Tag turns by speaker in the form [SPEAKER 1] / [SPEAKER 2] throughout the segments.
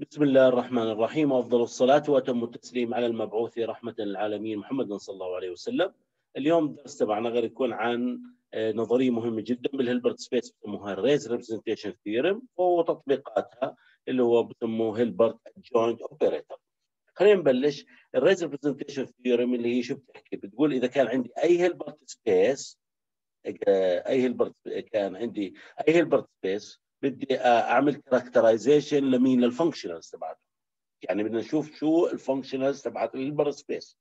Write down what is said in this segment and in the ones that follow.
[SPEAKER 1] بسم الله الرحمن الرحيم وافضل الصلاة وأتم التسليم على المبعوث رحمة للعالمين محمد صلى الله عليه وسلم. اليوم الدرس تبعنا غير يكون عن آه، نظرية مهمة جدا بال Hilbert space بسموها ال Riesz representation theorem وتطبيقاتها اللي هو بسموه Hilbert adjoint operator. خلينا نبلش ال Riesz representation theorem اللي هي شو بتحكي؟ بتقول إذا كان عندي أي Hilbert space أي Hilbert كان عندي أي Hilbert space بدي أعمل characterization لمين؟ لل functionals تبعته. يعني بدنا نشوف شو ال functionals تبعت ال Hilbert space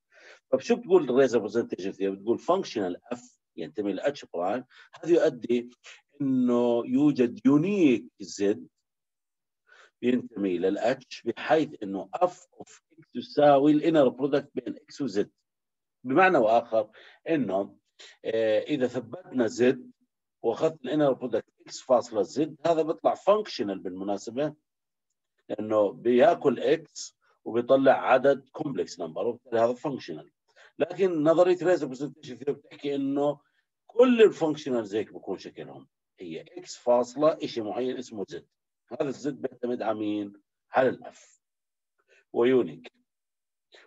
[SPEAKER 1] طب شو بتقول ال Riesz representation فيها بتقول functional f ينتمي ل H prime هذا يؤدي إنه يوجد unique z بينتمي لل H بحيث إنه f of x يساوي ال inner product بين x و z بمعنى آخر إنه آه، إذا ثبتنا z واخذت ال inner product x فاصلة z هذا بيطلع functional بالمناسبة لأنه بياكل x وبيطلع عدد complex number وبالتالي هذا functional لكن نظرية Riesz representation بتحكي إنه كل ال functionals هيك بكون شكلهم. هي x فاصلة شيء معين اسمه z هذا ال z بيعتمد على مين؟ على ال f. و unique.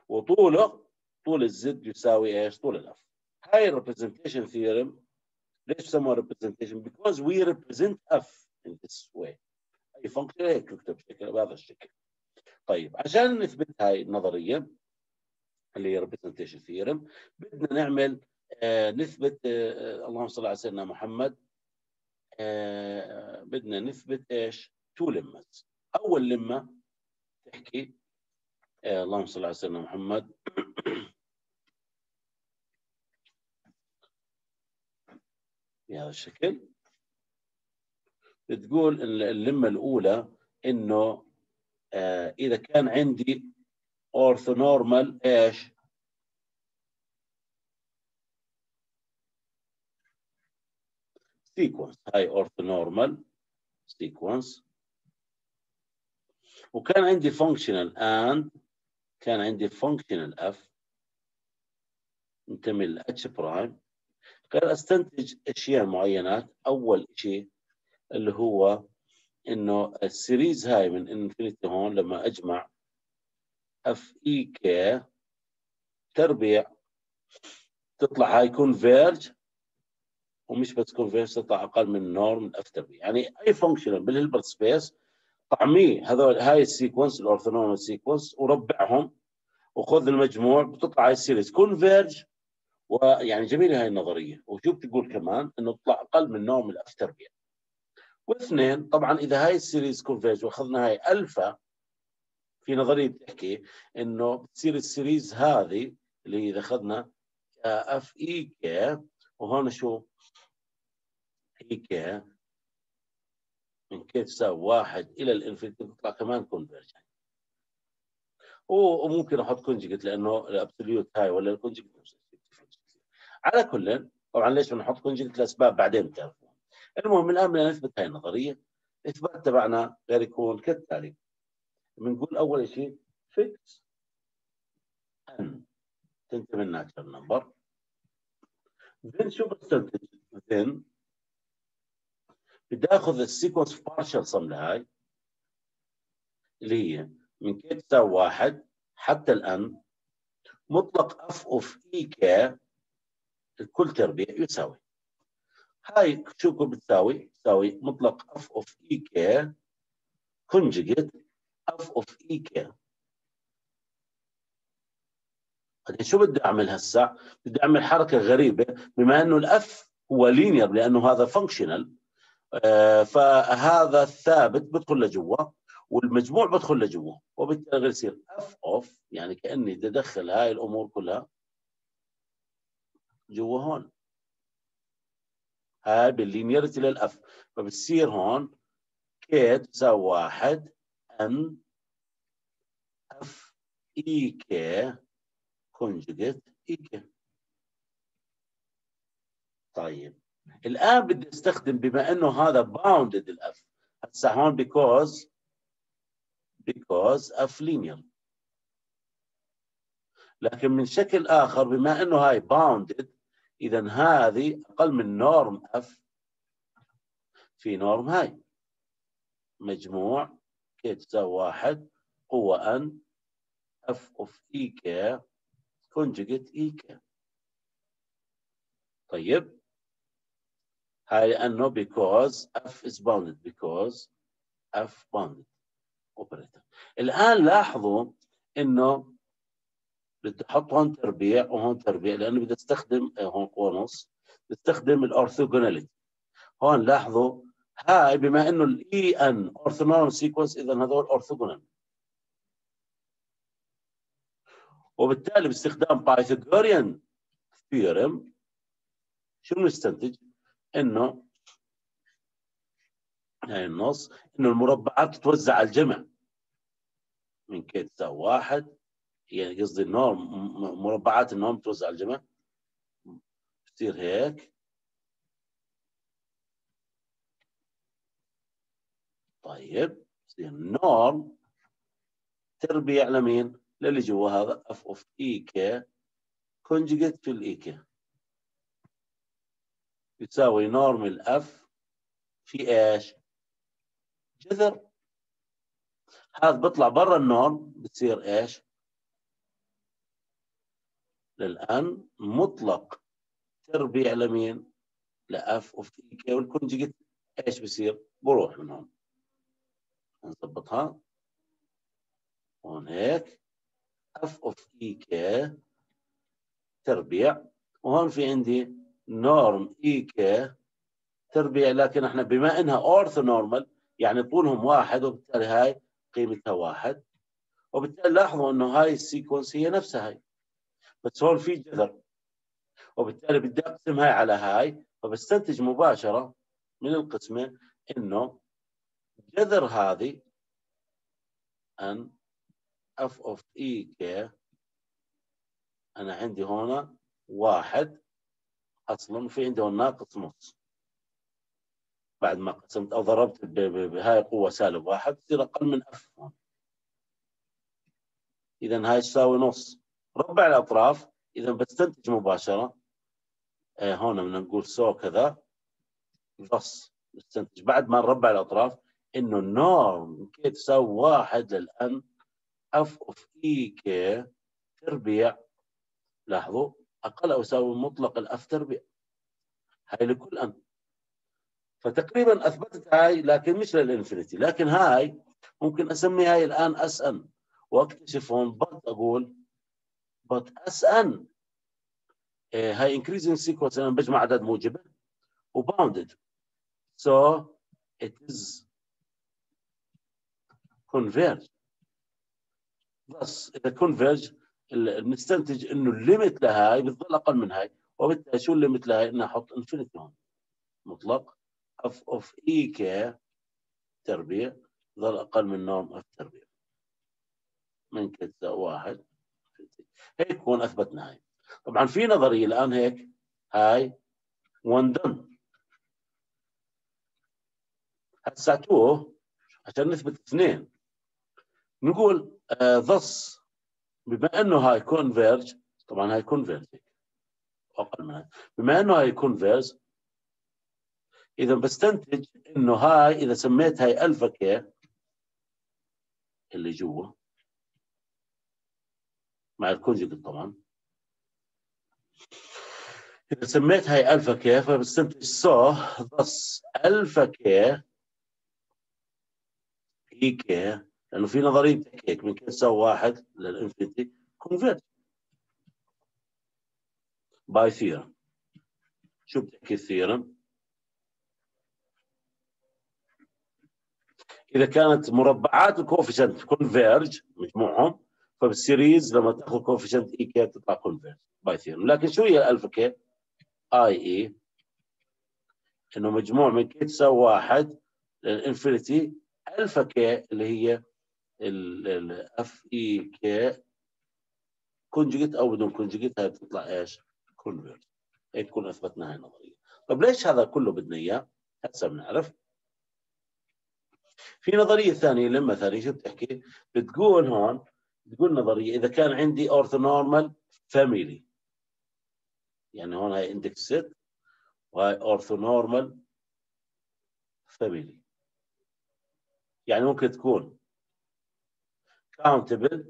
[SPEAKER 1] وطوله طول ال z يساوي إيش؟ طول ال f. هاي ال representation theorem ليش representation؟ because we represent f in this way. أي function هيك نكتب بشكل بهذا الشكل. طيب عشان نثبت هاي النظرية اللي هي representation theorem بدنا نعمل آه نثبت آه اللهم صل على سيدنا محمد آه بدنا نثبت إيش؟ two lemmas. أول لمة تحكي آه اللهم صل على سيدنا محمد بهذا الشكل. بتقول اللمة الأولى إنه آه إذا كان عندي أورثونورمال إيش؟ sequence هاي orthonormal sequence وكان عندي functional and كان عندي functional f ينتمي ل H prime قال أستنتج أشياء معينات. أول شيء اللي هو إنه ال series هاي من infinity هون لما أجمع f e k تربيع تطلع هاي converge ومش بس converge تطلع أقل من norm f تربيع. يعني أي function بال Hilbert space طعميه. هذول هاي ال sequence ال orthonormal sequence وربعهم وخذ المجموع بتطلع هاي ال series converge ويعني جميله هاي النظرية. وشو بتقول كمان إنه تطلع أقل من norm ال f تربيع واثنين طبعا إذا هاي ال series converge واخذنا هاي ال f في نظرية بتحكي إنه بتصير ال series هذه اللي إذا أخذنا f e k وهون شو؟ e k من k تساوي واحد إلى ال infinity بتطلع كمان converge وممكن أحط conjugate لأنه ال absolute هاي ولا ال conjugate على كل طبعا ليش بنحط conjugate الاسباب بعدين بتعرفون المهم الآن بدنا نثبت هاي النظرية الاثبات تبعنا غير يكون كالتالي. بنقول أول شيء fix n تنتمي ال natural number then شو بستنتج then بدي آخذ ال sequence partial sum لهاي اللي هي من k تساوي واحد حتى ال n مطلق f of e k الكل تربيع يساوي هاي شو بتساوي؟ تساوي مطلق f of e k conjugate f of e k شو بدي أعمل هسه؟ بدي أعمل حركة غريبة بما إنه ال f هو linear لأنه هذا functional آه فهذا الثابت بدخل لجوا والمجموع بدخل لجوا وبالتالي يصير f of يعني كأني بدي أدخل هاي الأمور كلها جوا هون هاي بال linearity لل f فبتصير هون كي تساوي واحد n f ek conjugate ek طيب. الآن بدي أستخدم بما إنه هذا bounded ال f. هسه هون because because f linear لكن من شكل آخر بما إنه هاي bounded اذا هذه أقل من norm f في norm هاي. مجموع k تساوي واحد قوة n f of ek conjugate ek طيب. هاي لأنه because f is bounded because f bounded. Operator. الآن لاحظوا إنه بدي أحط هون تربيع وهون تربيع لأنه بدي أستخدم آه، هون قوة نص بستخدم الأورثوغوناليتي هون لاحظوا هاي بما إنه ال en orthonormal sequence إذا هذول orthogonal وبالتالي باستخدام Pythagorean theorem شو نستنتج؟ إنه هاي النص إنه المربعات تتوزع على الجمع. من k تساوي واحد يعني قصدي ال norm مربعات ال norm توزع على بتصير هيك طيب تصير ال norm تربيع لمين؟ للي جوا هذا f of k conjugate في ال ek يساوي norm ال f في إيش؟ جذر هذا بيطلع برا ال norm بتصير إيش؟ للآن مطلق تربيع لمين؟ ل f of ek وال conjugate إيش بصير؟ بروح من هون نظبطها. هون هيك. f of ek تربيع. وهون في عندي norm ek تربيع. لكن إحنا بما إنها orthonormal يعني طولهم واحد وبالتالي هاي قيمتها واحد. وبالتالي لاحظوا إنه هاي ال sequence هي نفسها. هاي بس هون في جذر وبالتالي بدي أقسم هاي على هاي فبستنتج مباشرة من القسمة إنه جذر هذه n f of ek أنا عندي هنا واحد أصلا في عندي هون ناقص نص. بعد ما قسمت أو ضربت بهاي قوة سالب واحد تصير أقل من f اذا هاي تساوي نص. ربع الأطراف إذا بستنتج مباشرة آه هون بدنا نقول so كذا بس نستنتج بعد ما نربع الأطراف إنه ال norm k تساوي واحد لل n f of ek تربيع. لاحظوا؟ أقل أو يساوي مطلق ال f تربيع. هاي لكل n. فتقريبا أثبتت هاي لكن مش لل infinity. لكن هاي ممكن اسمي هاي الآن Sn. وأكتشف هون بط أقول بط Sn هاي increasing sequence أنا بجمع اعداد موجبة و bounded so it is converge بس إذا converge نستنتج إنه ال limit لهاي بتظل أقل من هاي وبالتالي شو ال limit لهاي؟ اني أحط infinity هون مطلق. f of ek تربيع ظل أقل من norm f تربيع. من كذا واحد. هيك هون أثبتنا هاي. طبعا في نظرية الآن هيك هاي one done هسه two عشان نثبت اثنين نقول آه thus بما إنه هاي converge طبعا هاي converge أقل من هاي بما إنه هاي converge إذا بستنتج إنه هاي إذا سميت هاي alpha k اللي جوا مع ال conjugate طبعا. إذا سميت هاي alpha k فبستنتج so بس alpha k ek لأنه في نظرية هيك من k تساوي واحد لل infinity converge by theorem شو بتحكي ال theorem؟ إذا كانت مربعات ال coefficient converge مجموعهم فبال series لما تاخذ coefficient ek تطلع converge by theorem لكن شو هي ال alpha k؟ i.e. إنه مجموع من k تساوي واحد لل infinity alpha k اللي هي ال f ek conjugate أو بدون conjugate هاي بتطلع إيش؟ converge هيك تكون أثبتنا هاي النظرية طب ليش هذا كله بدنا إياه؟ هسه بنعرف في نظرية ثانية لما ثانية شو بتحكي؟ بتقول هون بتقول نظرية إذا كان عندي orthonormal family يعني هون هاي index set وهاي orthonormal family يعني ممكن تكون countable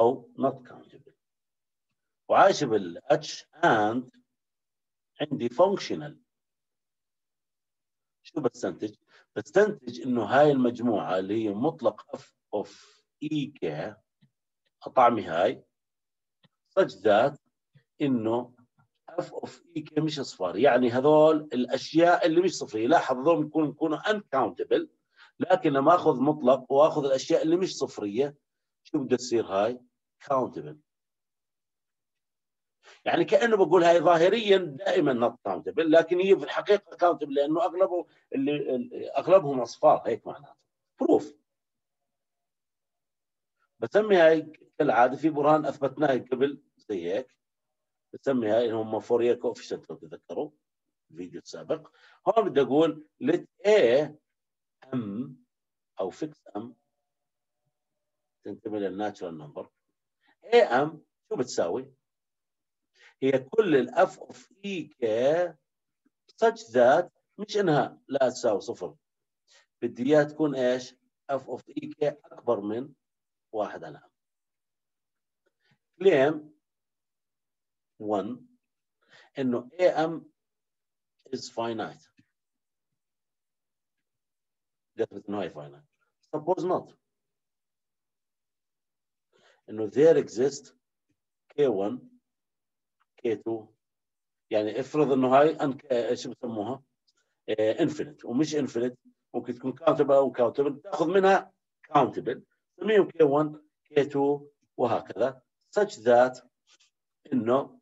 [SPEAKER 1] أو not countable. وعايش بال H and عندي functional. شو بستنتج؟ بستنتج إنه هاي المجموعة اللي هي مطلق f of ek طعمي هاي. such that إنه f of ek مش اصفار يعني هذول الأشياء اللي مش صفرية. لاحظ هذول يكونوا يكونوا uncountable لكن لما أخذ مطلق وأخذ الأشياء اللي مش صفرية شو بده تصير هاي؟ countable. يعني كأنه بقول هاي ظاهريا دائما not countable لكن هي في الحقيقة countable لأنه أغلبه اللي أغلبهم أصفار هيك معناته. proof بسمي هاي كالعاده في برهان اثبتناه قبل زي هيك بسمي هاي هم Fourier coefficient لو تتذكروا الفيديو السابق هون بدي أقول let A M أو fix M تنتمي لل natural number A M شو بتساوي؟ هي كل ال f of ek such that مش إنها لا تساوي صفر بدي إياها تكون إيش؟ f of ek أكبر من واحد على claim 1 إنه am is finite. قالت انه هي finite. Suppose not. إنه there exists k1 k2 يعني افرض إنه هاي إيش بسموها؟ infinite ومش infinite ممكن تكون countable أو countable تأخذ منها countable نسميهم k1 k2 وهكذا. Such that إنه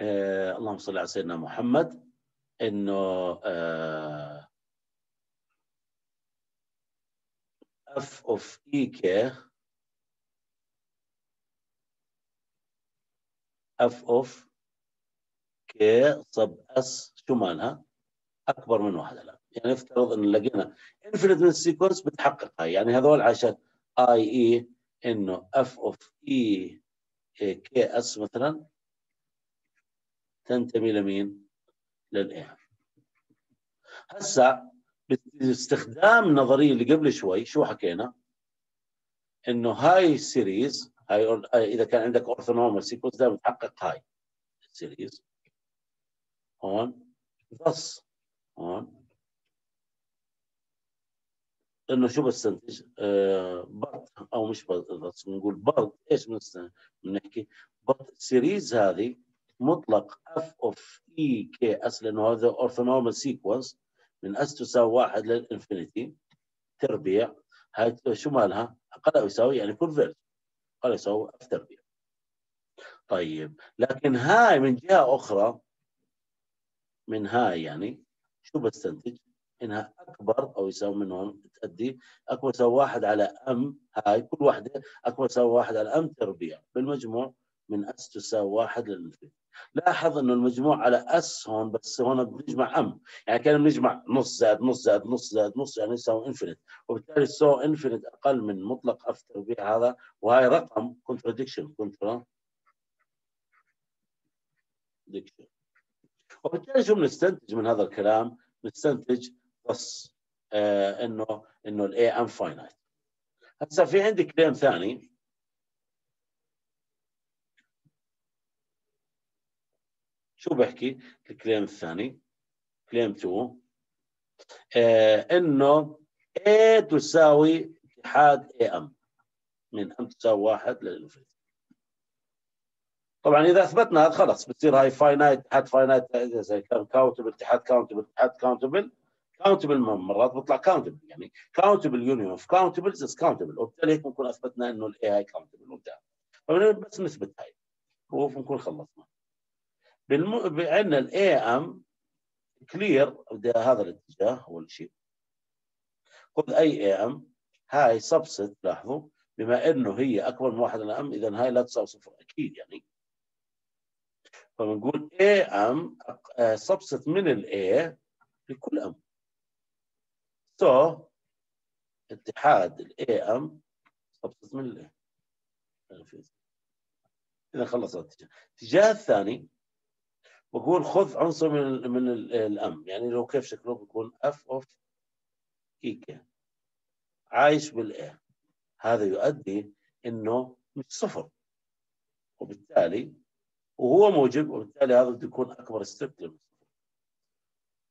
[SPEAKER 1] آه اللهم صل على سيدنا محمد. إنه آه f of ek f of k sub s شو مالها؟ أكبر من واحد. الان يعني افترض إن لقينا infinite من ال sequence بتحقق هاي يعني هذول عشان اي اي إنه f of ek s مثلا تنتمي لمين؟ لل A هسا باستخدام النظريه اللي قبل شوي شو حكينا؟ إنه هاي ال series هاي إذا كان عندك orthonormal sequence دائما تحقق هاي ال series هون بس هون إنه شو بستنتج؟ آه but أو مش but بنقول but إيش بنحكي؟ but ال series هذه مطلق f of ek s لأنه هذا orthonormal sequence من s تساوي واحد لل infinity تربيع هاي شو مالها؟ أقل أو يساوي يعني converge أقل يساوي f تربيع طيب لكن هاي من جهة أخرى من هاي يعني شو بستنتج؟ إنها أكبر أو يساوي من هون تؤدي. اكبر يساوي واحد على m هاي كل واحدة اكبر يساوي واحد على m تربيع. بالمجموع من s تساوي واحد لل infinity لاحظ إنه المجموع على s هون بس هون بنجمع m. يعني كان بنجمع نص زائد نص زائد نص زائد نص يعني يساوي infinite وبالتالي so infinite أقل من مطلق f تربيع هذا. وهي رقم contradiction contra وبالتالي شو بنستنتج من هذا الكلام؟ نستنتج بس آه إنه إنه ال A M finite هسه في عندي كلام ثاني. شو بحكي؟ ال claim الثاني. claim 2 آه إنه A تساوي اتحاد AM من M تساوي واحد لل infinity طبعا إذا أثبتنا هذا خلص بتصير هاي finite اتحاد finite زي countable اتحاد countable اتحاد countable countable مرات بيطلع countable يعني countable union of countables is countable وبالتالي هيك بنكون أثبتنا إنه ال A هاي countable وانتهى بس نثبت هاي. proof بنكون خلصنا. بالم... عندنا ال A M clear هذا الاتجاه أول شيء. خذ أي A M هاي subset لاحظوا بما إنه هي أكبر من واحد m اذا هاي لا تساوي صفر. أكيد يعني. فبنقول A M subset من ال A لكل m so, اتحاد ال A M subset من ال A إذا خلص الاتجاه الاتجاه الثاني بقول خذ عنصر من من ال M يعني لو كيف شكله بيكون f of ek عايش بال A هذا يؤدي إنه مش صفر. وبالتالي وهو موجب وبالتالي هذا بده يكون أكبر step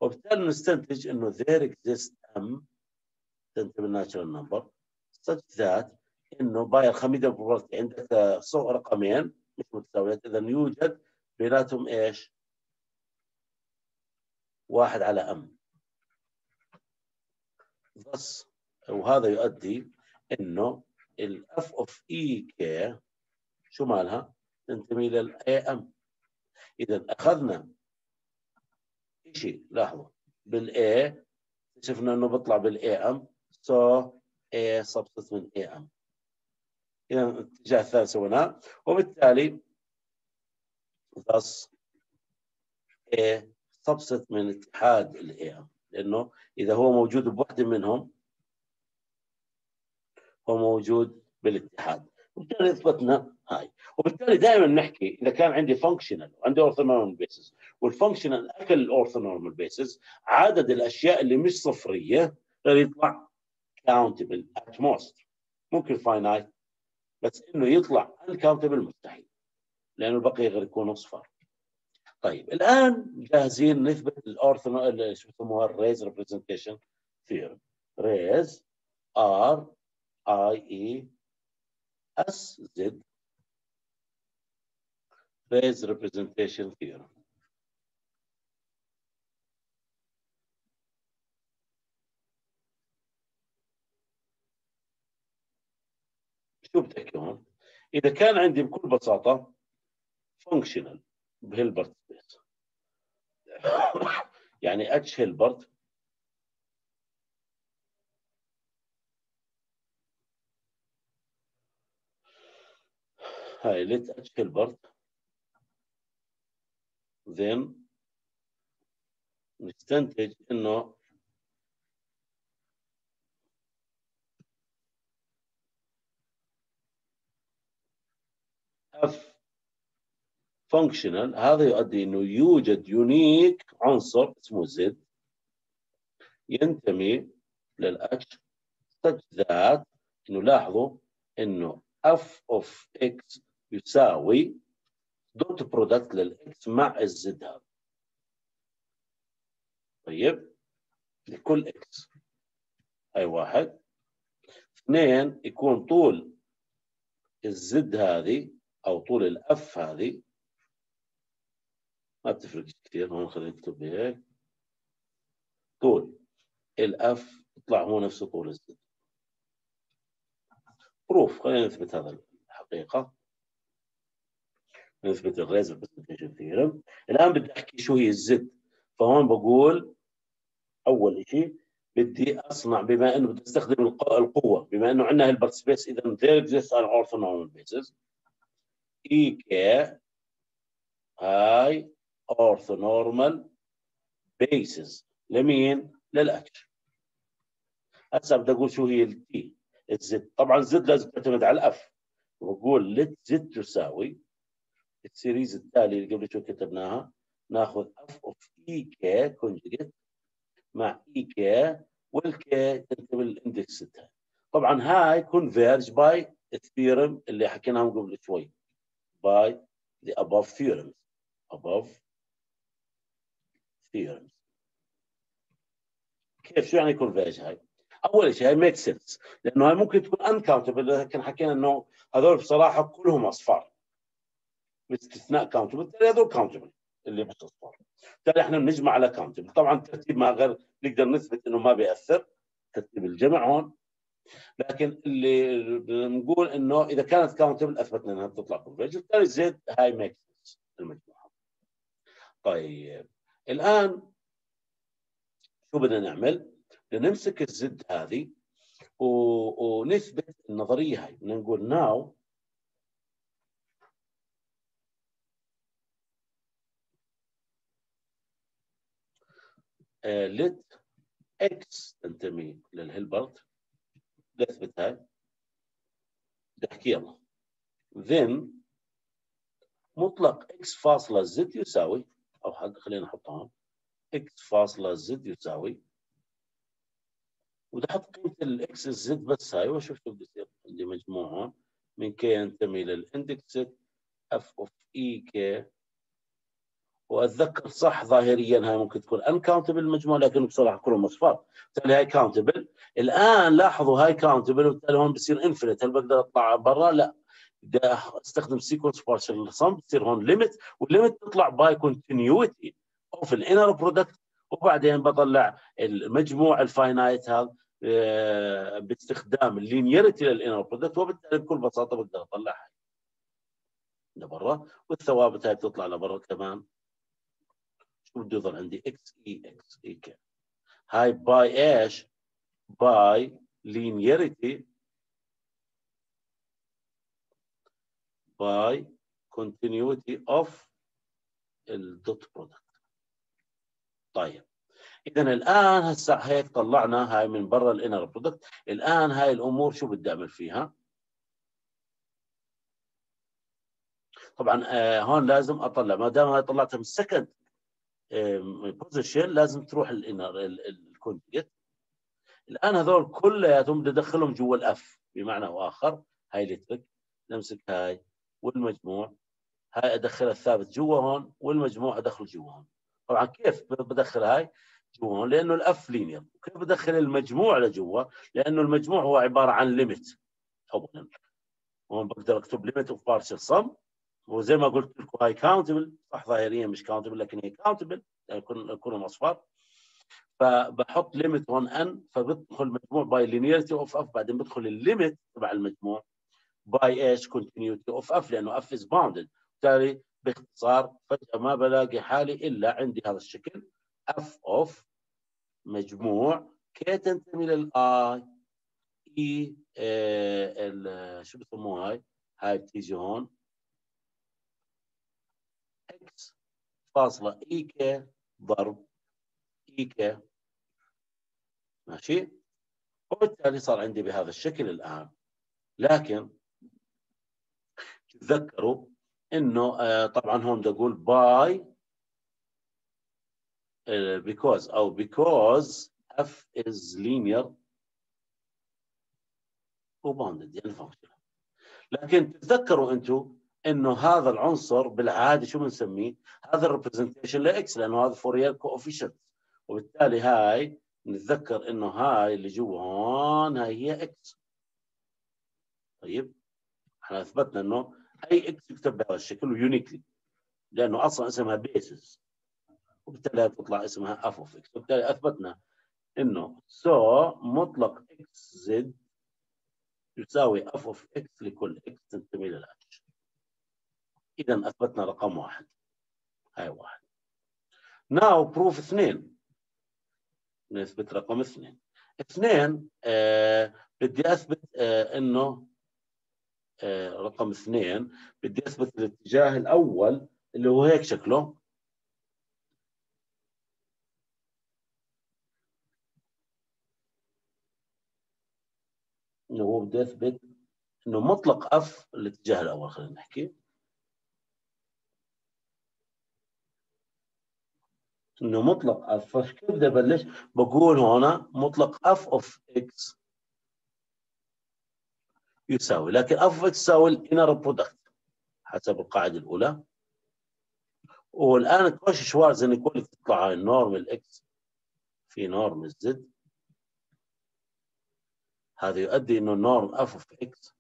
[SPEAKER 1] وبالتالي نستنتج إنه there exists m تنتمي ال natural number such that إنه by ال Archimedean property عندك رقمين مش متساويات إذا يوجد بيناتهم إيش؟ واحد على m بس وهذا يؤدي إنه ال f of ek شو مالها؟ تنتمي لل A M إذا أخذنا شيء لاحظوا بال A شفنا إنه بيطلع بال A M so A subset من A M اذا الاتجاه الثالث سويناه وبالتالي thus A subset من اتحاد ال Am لأنه إذا هو موجود بوحدة منهم هو موجود بالاتحاد. وبالتالي إثبتنا هاي. وبالتالي دائما نحكي إذا كان عندي functional وعندي orthonormal basis وال functional أكل ال orthonormal basis عدد الأشياء اللي مش صفرية غير يطلع countable at most ممكن finite بس إنه يطلع uncountable مستحيل لأنه البقية غير يكونوا صفار طيب الآن جاهزين نثبت ال ortho شو يسموها ال Riesz representation theorem Riesz R I E S Z Riesz representation theorem شو بتحكي هون؟ إذا كان عندي بكل بساطة functional ب Hilbert space يعني H Hilbert هاي let H Hilbert then نستنتج إنه functional هذا يؤدي إنه يوجد unique عنصر اسمه Z ينتمي لل H such that إنه لاحظوا إنه F of X يساوي dot product لل X مع ال Z هذا. طيب لكل X هاي واحد. اثنين يكون طول ال Z هذه أو طول ال F هذه. ما بتفرق كثير هون خلينا نكتب هيك طول ال F يطلع هو نفسه طول ال Z proof خلينا نثبت هذا الحقيقة. نثبت ال Riesz representation theorem الآن بدي أحكي شو هي ال Z. فهون بقول أول شيء بدي أصنع بما إنه بدي أستخدم القوة بما إنه عندنا Hilbert space إذا there exists an orthonormal basis. K هاي orthonormal basis. لمين؟ لل H هسه بدي أقول شو هي التي ال Z. طبعا ال Z لازم تعتمد على ال F. بقول let Z تساوي. ال series التالي اللي قبل شوي كتبناها. ناخذ أف اوف كي كونجكت مع اي كي والكي تنتمي لل index طبعا هاي converge by ال theorem اللي حكيناهم قبل شوي. by the above theorems. Above theorems. كيف؟ شو يعني converge هاي؟ أول شيء هاي make sense لأنه هاي ممكن تكون uncountable لكن حكينا إنه هذول بصراحة كلهم أصفار. باستثناء countable بالتالي هذول countable اللي مش أصفار. بالتالي إحنا بنجمع على countable طبعا الترتيب ما غير نقدر نثبت إنه ما بيأثر. ترتيب الجمع هون. لكن اللي بنقول إنه إذا كانت countable اثبتنا إنها بتطلع converge بالتالي Z هاي make المجموعة. طيب الآن شو بدنا نعمل؟ بدنا نمسك ال Z هذه ونثبت النظرية هاي. بدنا نقول now let X تنتمي لل Hilbert نثبت هاي بدي أحكي يلا. Then مطلق X فاصلة Z يساوي أو حد خلينا نحطها هون X فاصلة Z يساوي. وبدي أحط قيمة ال X ال Z بس هاي وأشوف شو بده يصير. عندي مجموعهم من K ينتمي لل index F of E K وأتذكر صح ظاهريا هاي ممكن تكون uncountable المجموعه لكن بصراحة كلهم اصفار بالتالي هاي countable الآن لاحظوا هاي countable وبالتالي هون بصير infinite هل بقدر أطلع برا؟ لا. أستخدم sequence partial sum بتصير هون limit وال limit تطلع by continuity of ال inner product وبعدين بطلع المجموع ال finite هذا آه، باستخدام ال linearity لل inner product وبالتالي بكل بساطة بقدر اطلعها لبرا. والثوابت هاي بتطلع لبرا كمان. بده يظل عندي X E X E K هاي by إيش؟ by linearity. by continuity of ال dot product طيب. اذا الآن هسه هيك طلعنا هاي من برا ال inner product الآن هاي الأمور شو بدي أعمل فيها؟ طبعا آه هون لازم أطلع. ما دام هاي طلعتها من ال second position لازم تروح ال inner ال conjugate الآن هذول كلياتهم بدي ادخلهم جوا ال F بمعنى آخر هاي ال K trick نمسك هاي والمجموع هاي أدخل الثابت جوا هون والمجموع أدخل جوا هون. طبعا كيف بدخل هاي؟ جوا هون لأنه ال F linear وكيف بدخل المجموع لجوا؟ لأنه المجموع هو عبارة عن limit اولا. هون بقدر أكتب limit of partial sum وزي ما قلت لكم هاي countable صح ظاهريا مش countable لكن هي countable يكون اصفار فبحط limit 1 N فبدخل مجموع by linearity of F بعدين بدخل ال limit تبع المجموع by إيش continuity of F لأنه F is bounded بالتالي باختصار فجأة ما بلاقي حالي إلا عندي هذا الشكل F of مجموع K تنتمي لل I اي آه شو بسموها هاي؟ هاي بتيجي هون. x فاصلة e k ضرب e k ماشي؟ وبالتالي صار عندي بهذا الشكل الآن. لكن تذكروا إنه آه طبعا هون بدي أقول by because أو because f is linear و bounded يعني function لكن تذكروا أنتم إنه هذا العنصر بالعادة شو بنسميه؟ هذا ال representation ل x لأنه هذا Fourier coefficient وبالتالي هاي نتذكر إنه هاي اللي جوا هون هاي هي x طيب؟ إحنا أثبتنا إنه أي x يكتب بهذا الشكل و uniquely لأنه أصلا اسمها basis وبالتالي تطلع اسمها f of x وبالتالي أثبتنا إنه سو مطلق إكس زد يساوي اف اوف إكس لكل إكس تنتمي للاتش اذا أثبتنا رقم واحد. هاي واحد. now prove اثنين. نثبت رقم اثنين. اثنين آه بدي أثبت آه إنه آه رقم اثنين. بدي أثبت الاتجاه الأول اللي هو هيك شكله. إنه هو بدي أثبت إنه مطلق f الاتجاه الأول خلينا نحكي. إنه مطلق f فكيف بدي أبلش؟ بقول هنا مطلق f of x يساوي. لكن f of x يساوي ال inner product حسب القاعدة الأولى. والآن Cauchy Schwarz ان تطلع هاي ال norm ال x في norm ال z هذا يؤدي إنه norm f of x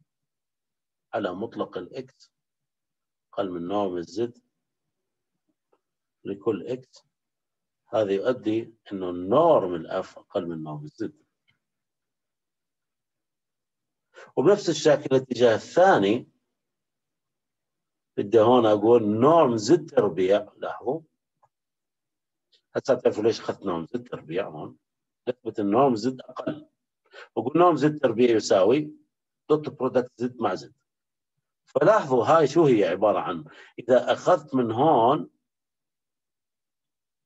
[SPEAKER 1] على مطلق ال x أقل من norm ال z لكل x هذا يؤدي إنه ال norm ال f أقل من norm ال z. وبنفس الشكل الاتجاه الثاني بدي هون أقول norm z تربيع. لاحظوا؟ هسه تعرفوا ليش أخذت norm z تربيع هون؟ نثبت ال norm z أقل. بقول norm z تربيع يساوي dot product z مع z. فلاحظوا هاي شو هي عبارة عن؟ إذا أخذت من هون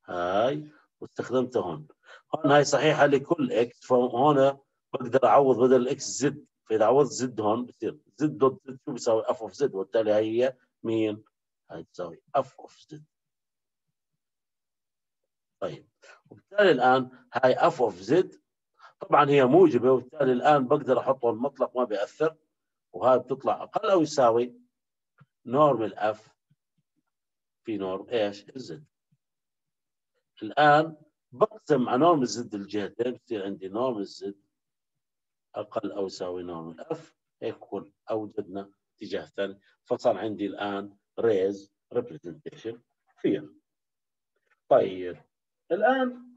[SPEAKER 1] هاي واستخدمتها هون. هون هاي صحيحة لكل x فهون بقدر أعوض بدل الاكس زد فإذا عوضت z هون بصير z dot z شو بيساوي؟ f of z وبالتالي هاي هي مين؟ هاي تساوي f of z طيب. وبالتالي الآن هاي f of z طبعا هي موجبة. وبالتالي الآن بقدر احطه المطلق ما بيأثر. وهذا بتطلع أقل أو يساوي norm ال f في norm إيش؟ ال z الآن بقسم على norm ال z الجهتين بصير عندي norm ال z أقل أو يساوي norm هيك يكون أوجدنا اتجاه ثاني. فصار عندي الآن Riesz representation فيها. طيب الآن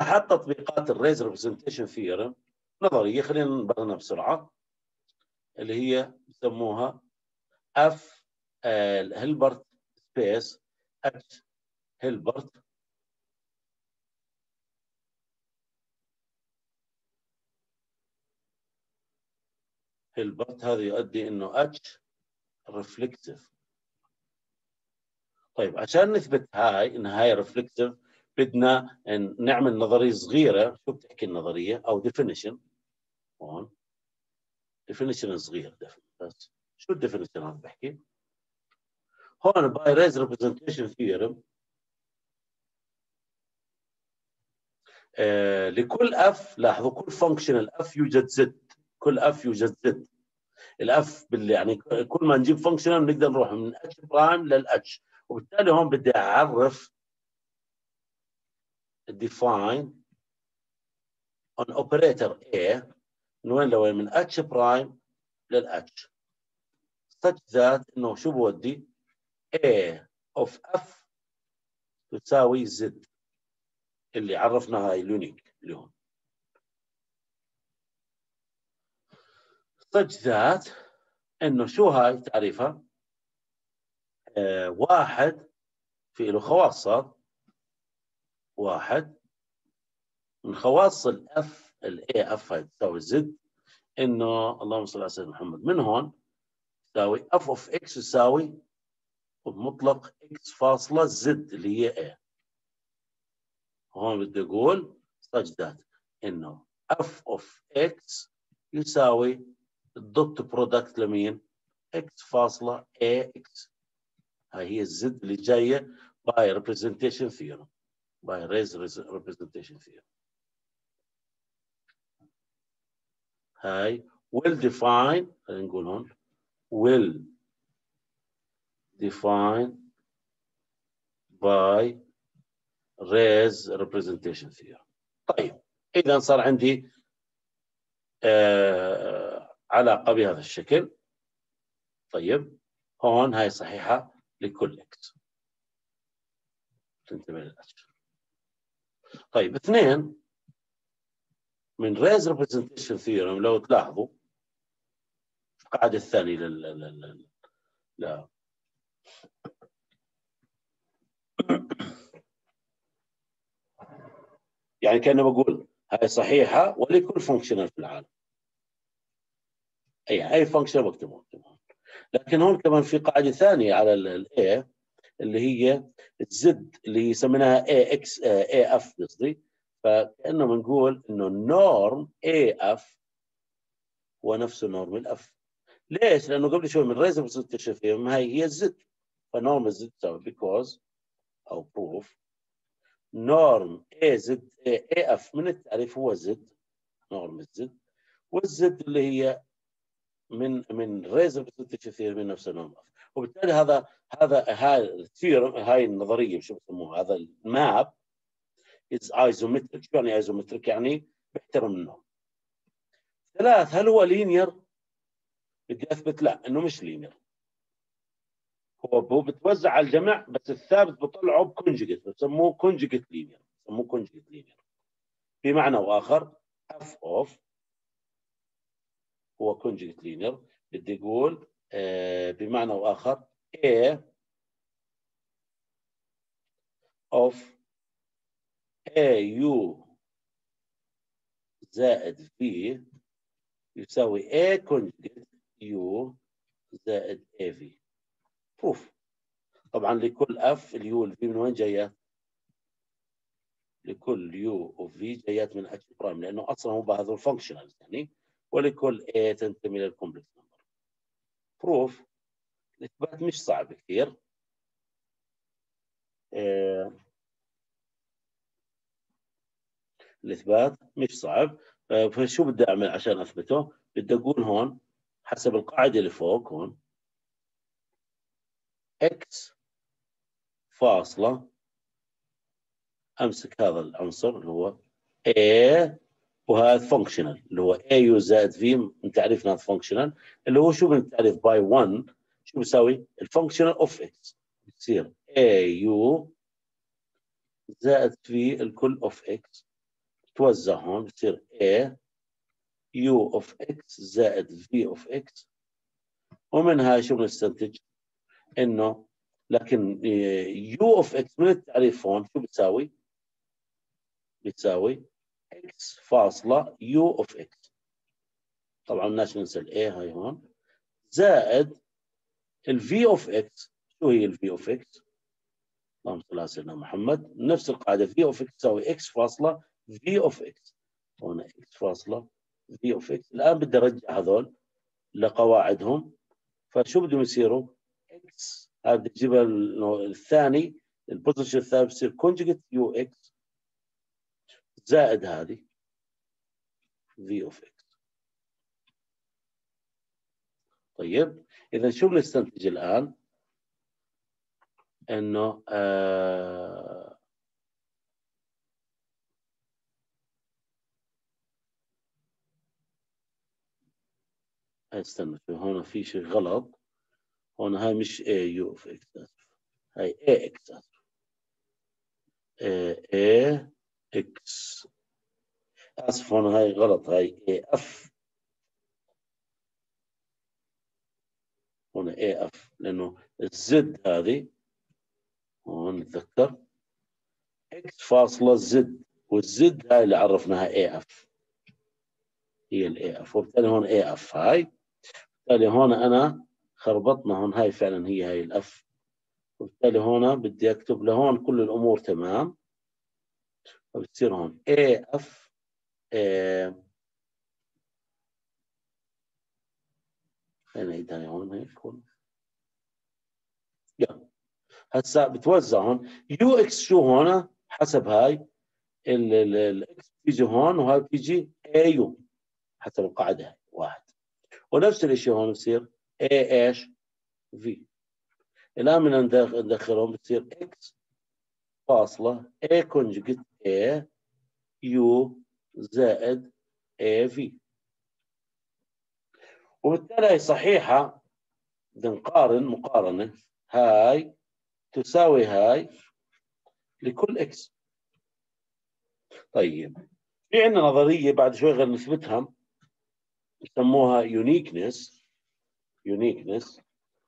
[SPEAKER 1] أحط تطبيقات ال Riesz representation theorem نظرية خلينا نبغنا بسرعة اللي هي بسموها if Hilbert space H Hilbert Hilbert هذا يؤدي إنه H reflexive طيب عشان نثبت هاي إن هاي reflexive بدنا نعمل نظرية صغيرة. شو بتحكي النظرية؟ أو definition هون. definition صغير بس شو ال definition هذا بحكي؟ هون by Riesz representation theorem لكل f لاحظوا كل function ال f يوجد z كل f يوجد z ال f يعني كل ما نجيب functional نقدر نروح من H prime لل H وبالتالي هون بدي أعرف define an operator A من وين لوين؟ من H prime لل H. Such that إنه شو بودي؟ A of F تساوي Z. اللي عرفنا هاي ال unique اليوم. That أنه شو هاي تعريفها آه واحد في له خواص واحد من خواص ال f ال A f هاي تساوي z إنه اللهم صل على سيدنا محمد من هون تساوي اف اوف إكس يساوي بمطلق إكس فاصلة زد اللي هي A هون بدي أقول that إنه f of x يساوي ال dot product لمين؟ إكس فاصلة اي إكس هاي هي ال z اللي جاية by representation theorem by Riesz representation theorem. هاي will define خلينا نقول هون will define by Riesz representation theorem. طيب اذا صار عندي آه علاقه بهذا الشكل. طيب هون هاي صحيحة لكل x تنتبه للاشياء طيب اثنين من Riesz representation theorem لو تلاحظوا القاعده الثانية لل لل لا. يعني كان بقول هاي صحيحة ولكل functional في العالم. أي أي functional بكتبه لكن هون كمان في قاعدة ثانية على ال A اللي هي ال z اللي يسميناها A x A f قصدي. فكأنه بنقول إنه ال norm A f هو نفسه norm ال f ليش؟ لأنه قبل شوي من Riesz representation هاي هي ال z ف norm ال z تساوي because أو proof norm A z A f من التعريف هو z norm ال z وال z اللي هي من من Riesz representation من نفسه norm f وبالتالي هذا هذا هاي هاي النظرية شو بسموها؟ هذا ال map is isometric شو يعني isometric يعني بيحترم ال norm. ثلاث هل هو linear بدي أثبت لا إنه مش linear هو بتوزع على الجمع بس الثابت بطلعه ب conjugate بسموه conjugate linear بسموه conjugate linear بمعنى واخر f of هو conjugate linear بدي أقول آه، بمعنى آخر A of AU زائد V يساوي A conjugate U زائد AV proof طبعا لكل F ال u وال v من وين جاية؟ لكل u و v جايات من H prime لأنه أصلا هو هذول functional يعني ولكل A تنتمي لل complex proof الإثبات مش صعب كثير. الإثبات مش صعب. فشو بدي أعمل عشان أثبته؟ بدي أقول هون حسب القاعدة اللي فوق هون x فاصلة أمسك هذا العنصر اللي هو A وهذا functional اللي هو A u زائد انت عرفنا هذا functional اللي هو شو بنتعرف by 1 شو بيساوي؟ ال functional of x بتصير u زائد v الكل of x توزع هون بتصير A u of x زائد v of x ومن هاي شو بنستنتج؟ إنه لكن u of x من التعريف هون شو بتساوي؟ بتساوي x فاصلة u of x طبعا الناس ننسى ال A هاي هون. زائد ال v of x شو هي ال v of x؟ اللهم صل على سيدنا محمد. نفس القاعدة v of x تساوي x فاصلة v of x هنا x فاصلة v of x الآن بدي أرجع هذول لقواعدهم. فشو بدهم يصيروا؟ x هذا بدي الثاني. ال position الثاني بصير conjugate u x زائد هذه v of x طيب إذا شو بنستنتج الآن؟ إنه آه استنى هون في شيء غلط. هون هاي مش A u of x هاي A إكس A إكس اسف هون هاي غلط هاي A f هنا A f لأنه ال z هذه هون نتذكر. x فاصلة زد والزد هاي اللي عرفناها A f هي ال A f وبالتالي هون A f هاي. بالتالي هون أنا خربطنا هون هاي فعلا هي هاي ال f وبالتالي هون بدي أكتب لهون كل الأمور تمام. فبتصير هون A f خلينا نعيد هون هيك يلا. هسا بتوزع هون. u x شو هون؟ حسب هاي. ال x بتيجي هون وهاي بتيجي A u حسب القاعدة هاي. واحد. ونفس الشيء هون بصير A إيش؟ V. الآن بدنا ندخلهم. بتصير X فاصلة A conjugate A U زائد A V. وبالتالي هي صحيحة بدنا نقارن مقارنة. هاي تساوي هاي لكل X. طيب في عندنا نظرية بعد شوي غير نثبتها يسموها uniqueness uniqueness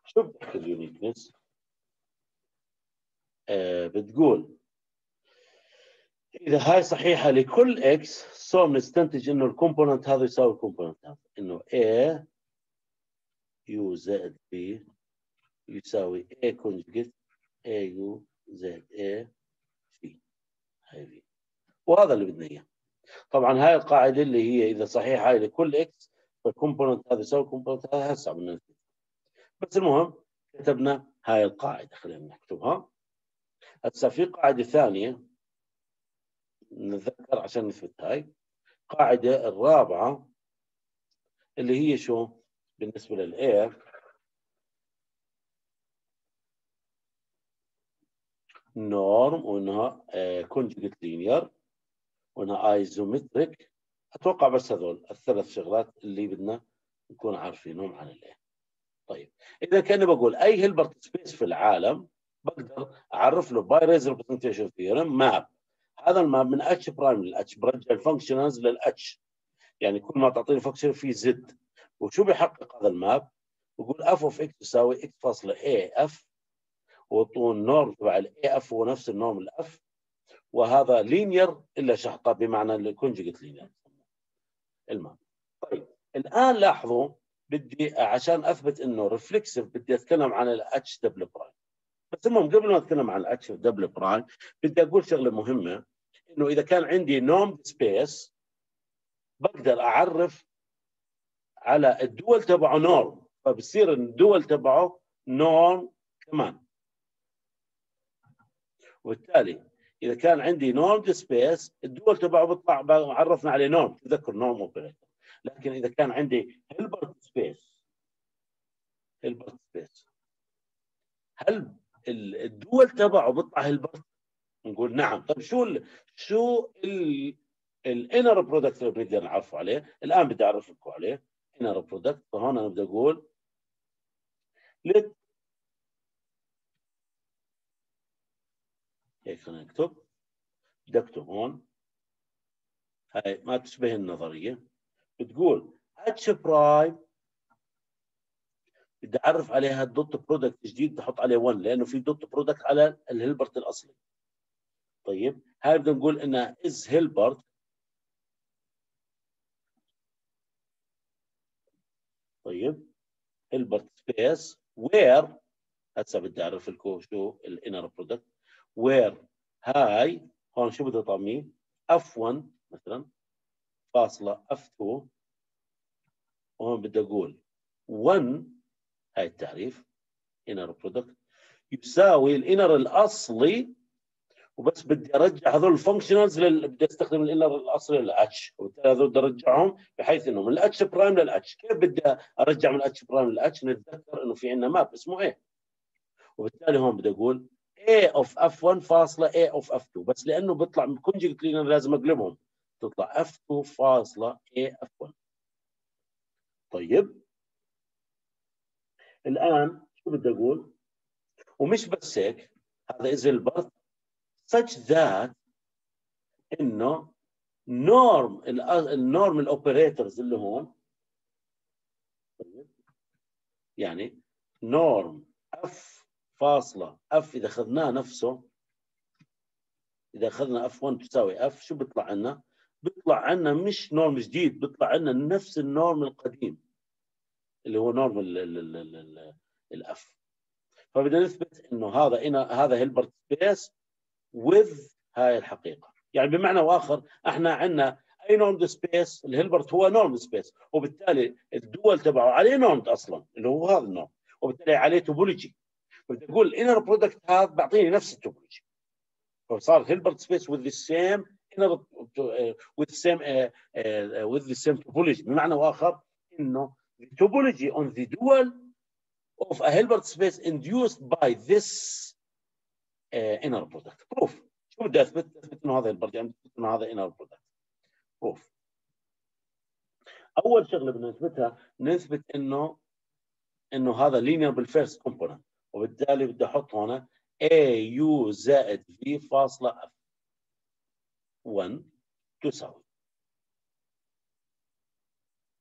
[SPEAKER 1] شو بتحكي ال uniqueness؟ آه بتقول إذا هاي صحيحة لكل x so بنستنتج إنه ال component هذا يساوي ال component هذا. إنه A u زائد B يساوي A conjugate A u زائد A v هاي v وهذا اللي بدنا إياه. طبعا هاي القاعدة اللي هي إذا صحيحة لكل x فال component هذا يساوي ال component هذا. هسه بدنا بس المهم كتبنا هاي القاعدة. خلينا نكتبها. هسه في قاعدة ثانية. نتذكر عشان نثبت هاي. القاعده الرابعة اللي هي شو؟ بالنسبة لل A norm وإنها conjugate linear وإنها isometric أتوقع بس هذول الثلاث شغلات اللي بدنا نكون عارفينهم عن ال A طيب إذا كان بقول أي Hilbert space في العالم بقدر أعرف له by Riesz representation theorem map هذا الماب من اتش برايم للاتش برجع الفانكشنز للاتش يعني كل ما تعطيني function في زد وشو بيحقق هذا ال map؟ بقول F of X تساوي X فاصلة A F وطول ال norm تبع ال A F هو نفس ال norm ال F وهذا linear إلا شحطه بمعنى ال conjugate linear ال map طيب. الآن لاحظوا بدي عشان أثبت إنه reflexive بدي أتكلم عن ال H double prime بس المهم قبل ما اتكلم عن ال H double prime بدي أقول شغلة مهمة إنه إذا كان عندي norm space بقدر أعرف على ال dual تبعه norm فبصير ال dual تبعه norm كمان. وبالتالي إذا كان عندي norm space ال dual تبعه بطلع عرفنا عليه norm تذكر norm operator لكن إذا كان عندي Hilbert space Hilbert space هل ال dual تبعه بيطلع Hilbert نقول نعم. طيب شو ال شو ال inner product اللي بنقدر نعرفه عليه؟ الآن بدي اعرف لكم عليه inner product فهون أنا بدي أقول let هيك خلينا نكتب. بدي أكتب هون. هاي ما تشبه النظرية. بتقول H prime بدي أعرف عليها ال dot product جديد بدي أحط عليه 1 لأنه في dot product على ال Hilbert الأصلي. طيب هاي بدنا نقول إنها is Hilbert طيب Hilbert space where هسه بدي أعرف لكم شو ال inner product where هاي هون شو بدي اعطيه F 1 مثلا فاصلة F 2 وهون بدي أقول 1 هاي التعريف inner product. يساوي ال inner الأصلي وبس بدي أرجع هذول ال functionals لل... بدي أستخدم ال inner الأصلي لل H. وبالتالي هذول بدي أرجعهم بحيث إنه من ال H prime لل H. كيف بدي أرجع من ال H prime لل H؟ نتذكر إنه في عندنا map اسمه A وبالتالي هون بدي أقول A of F1 فاصلة A of F2 بس لأنه بيطلع conjugate linear لازم أقلبهم. تطلع F2 فاصلة A F1 طيب. الآن شو بدي أقول؟ ومش بس هيك هذا is Hilbert such that إنه norm ال norm ال operators اللي هون يعني norm F فاصلة F إذا أخذناه نفسه إذا أخذنا F 1 تساوي F شو بيطلع عنا؟ بيطلع عنا مش norm جديد بيطلع عنا نفس ال norm القديم. اللي هو norm ال F. فبدنا نثبت إنه هذا إنا هذا Hilbert space with هاي الحقيقة. يعني بمعنى آخر إحنا عندنا أي norm space ال Hilbert هو norm space وبالتالي ال dual تبعه عليه norm أصلا اللي هو هذا ال norm وبالتالي عليه topology بتقول ال inner product هذا بيعطيني نفس ال topology فصار Hilbert space inner with the same uh, uh, with the same topology. بمعنى آخر إنه the topology on the dual of a Hilbert space induced by this uh, inner product. Proof. شو بدي اثبت؟ اثبت انه هذا يعني اثبت انه هذا inner product. Proof. أول شغلة بدنا نثبتها نثبت إنه إنه هذا linear بال first component وبالتالي بدي أحط هنا A U زائد V فاصلة F 1 تساوي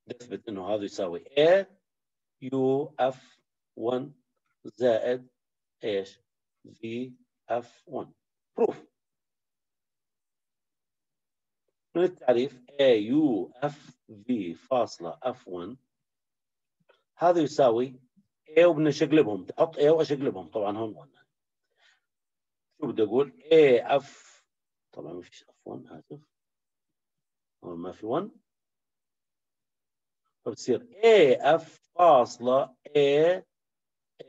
[SPEAKER 1] نثبت إنه هذا يساوي A U F 1 زائد إيش؟ V F 1 بروف من التعريف A U F V فاصلة F 1 هذا يساوي A وبدنا نشقلبهم تحط A وأشقلبهم. طبعا هون شو بدي أقول؟ A F. طبعا ما فيش F 1 اسف هون ما في 1 فبتصير A F فاصلة A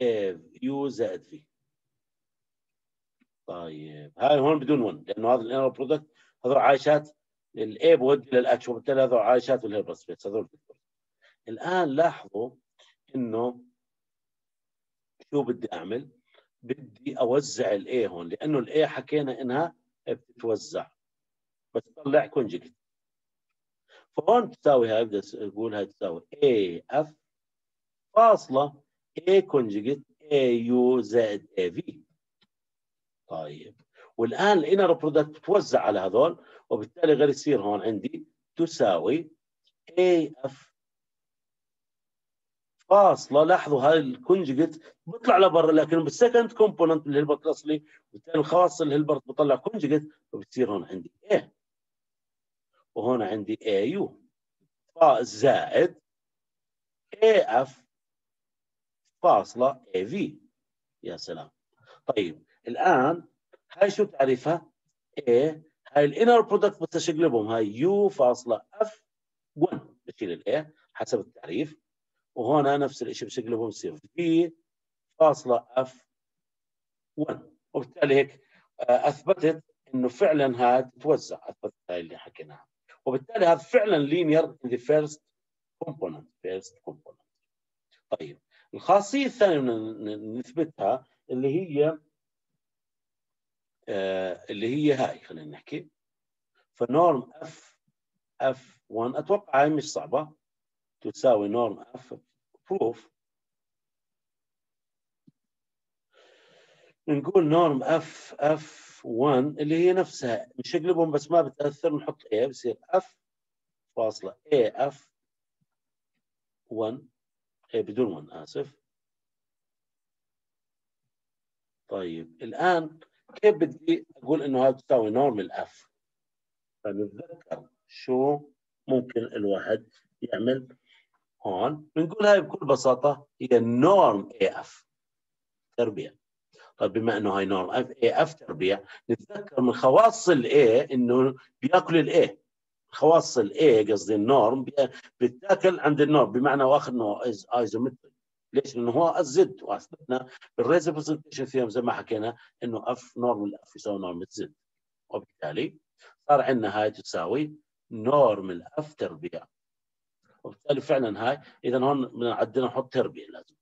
[SPEAKER 1] A U زائد V. طيب هاي هون بدون 1 لأنه هذا ال inner product هذول عايشات ال A بودي لل H وبالتالي هذول عايشات ال Hilbert space هذول الآن لاحظوا إنه شو بدي أعمل؟ بدي أوزع ال A هون لأنه ال A حكينا إنها بتتوزع. بتطلع conjugate. فهون تساوي هاي بدي أقول هاي تساوي A F فاصلة A conjugate A U زائد A V طيب. والآن ال inner product بتوزع على هذول وبالتالي غير يصير هون عندي تساوي A F فاصلة. لاحظوا هاي ال conjugate بيطلع لبرا لكن بال second component ال Hilbert الأصلي بالتالي الخاص ال Hilbert بطلع conjugate فبتصير هون عندي A. وهون عندي u زائد f فاصلة v يا سلام. طيب الآن هاي شو تعريفها؟ A هاي ال inner product بس اشقلبهم هاي u فاصلة f 1 بشيل ال A حسب التعريف. وهنا نفس الشيء بشكل يصير في فاصلة f 1 وبالتالي هيك آه، أثبتت إنه فعلا هذا تتوزع أثبتت هاي اللي حكيناها. وبالتالي هذا فعلا linear in the first component first component. طيب الخاصية الثانية نثبتها اللي هي آه اللي هي هاي خلينا نحكي. ف norm f f 1 أتوقع هاي مش صعبة. تساوي norm f proof نقول norm f f 1 اللي هي نفسها. نشقلبهم بس ما بتأثر نحط A بصير f فاصلة. A f 1 A بدون 1 آسف. طيب الآن كيف بدي أقول إنه هذا تساوي norm ال f فنتذكر شو ممكن الواحد يعمل هون. بنقول هاي بكل بساطة هي norm A f تربيع طيب بما إنه هاي norm f A f تربيع نتذكر من خواص ال A إنه بيأكل ال A خواص ال A قصدي ال norm بتأكل عند ال norm بمعنى واخذ إنه isometry ليش؟ لأنه هو ال z. وأثبتنا بال Riesz representation theorem زي ما حكينا إنه f norm ال f يساوي norm ال z. وبالتالي صار عندنا هاي تساوي norm ال f تربيع وبالتالي فعلا هاي اذا هون عندنا نحط تربيع لازم.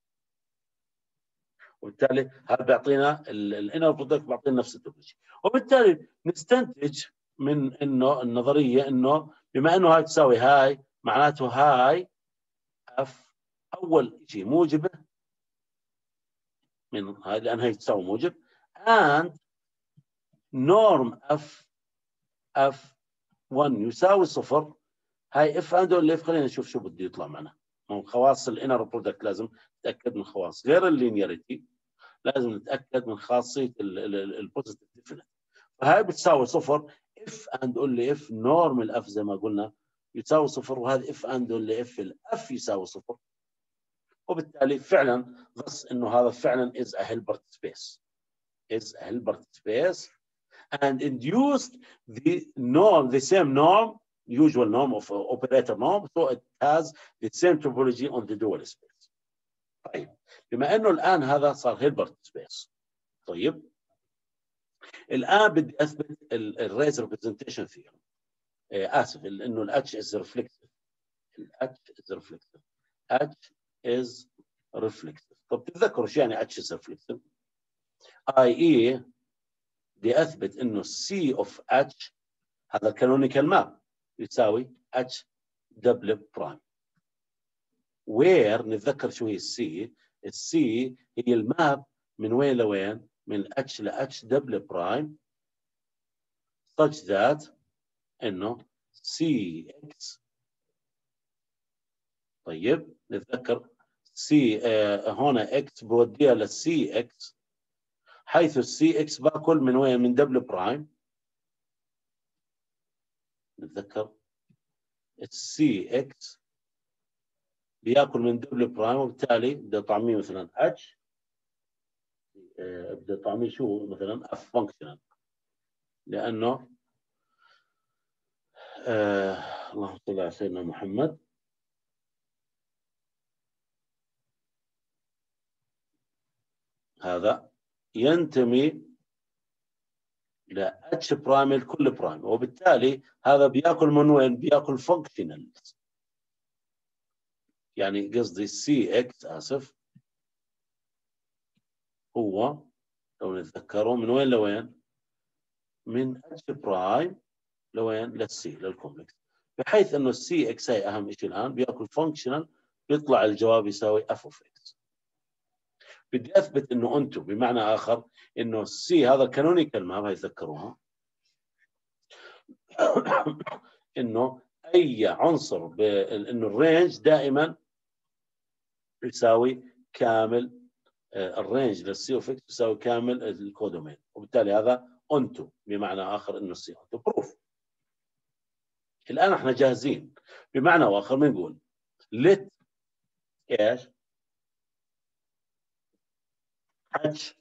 [SPEAKER 1] وبالتالي هذا بيعطينا ال inner product بيعطينا نفس ال topology وبالتالي نستنتج من إنه النظرية إنه بما إنه هاي تساوي هاي معناته هاي f أول شيء موجبة من هاي لأن هي تساوي موجب. And norm f f 1 يساوي صفر. هاي if and if خلينا نشوف شو بده يطلع معنا. من خواص ال inner product لازم نتاكد من خواص. غير ال linearity. لازم نتأكد من خاصية ال positive definite فهاي بتساوي صفر if and only if norm ال f زي ما قلنا يساوي صفر وهذا if and only if ال f يساوي صفر. وبالتالي فعلا بس إنه هذا فعلا is a Hilbert space. Is a Hilbert space. And induced the norm the same norm usual norm of operator norm so it has the same topology on the dual space. طيب بما إنه الآن هذا صار Hilbert space طيب الآن بدي أثبت ال Riesz representation theorem آسف إنه ال H is reflexive ال H is reflexive H is reflexive. طب تتذكروا شو يعني H is reflexive i.e. بدي أثبت إنه C of H هذا ال canonical map يساوي H double prime where نتذكر شو هي ال C ال C هي ال map من وين لوين؟ من H ل H double prime such that إنه CX طيب نتذكر C آه هنا x بوديها لل C x حيث ال C x باكل من وين؟ من double prime نتذكر. ال C x بياكل من double prime وبالتالي بدي اطعميه مثلا H آه بدي اطعميه شو مثلا f functional لأنه آه اللهم صل على سيدنا محمد. هذا ينتمي ل H prime الكل prime وبالتالي هذا بياكل من وين؟ بياكل functional يعني قصدي C x آسف هو لو نتذكره من وين لوين؟ من H prime لوين؟ لل C لل complex بحيث إنه ال C x هي أهم شيء الآن بيأكل functional بيطلع الجواب يساوي f of x بدي أثبت إنه onto بمعنى آخر إنه ال C هذا ال canonical map هيتذكروها إنه أي عنصر إنه ال range دائما يساوي كامل ال range لل C of x يساوي كامل ال codomain وبالتالي هذا onto بمعنى آخر إنه ال C onto proof الآن إحنا جاهزين. بمعنى آخر بنقول let إيش H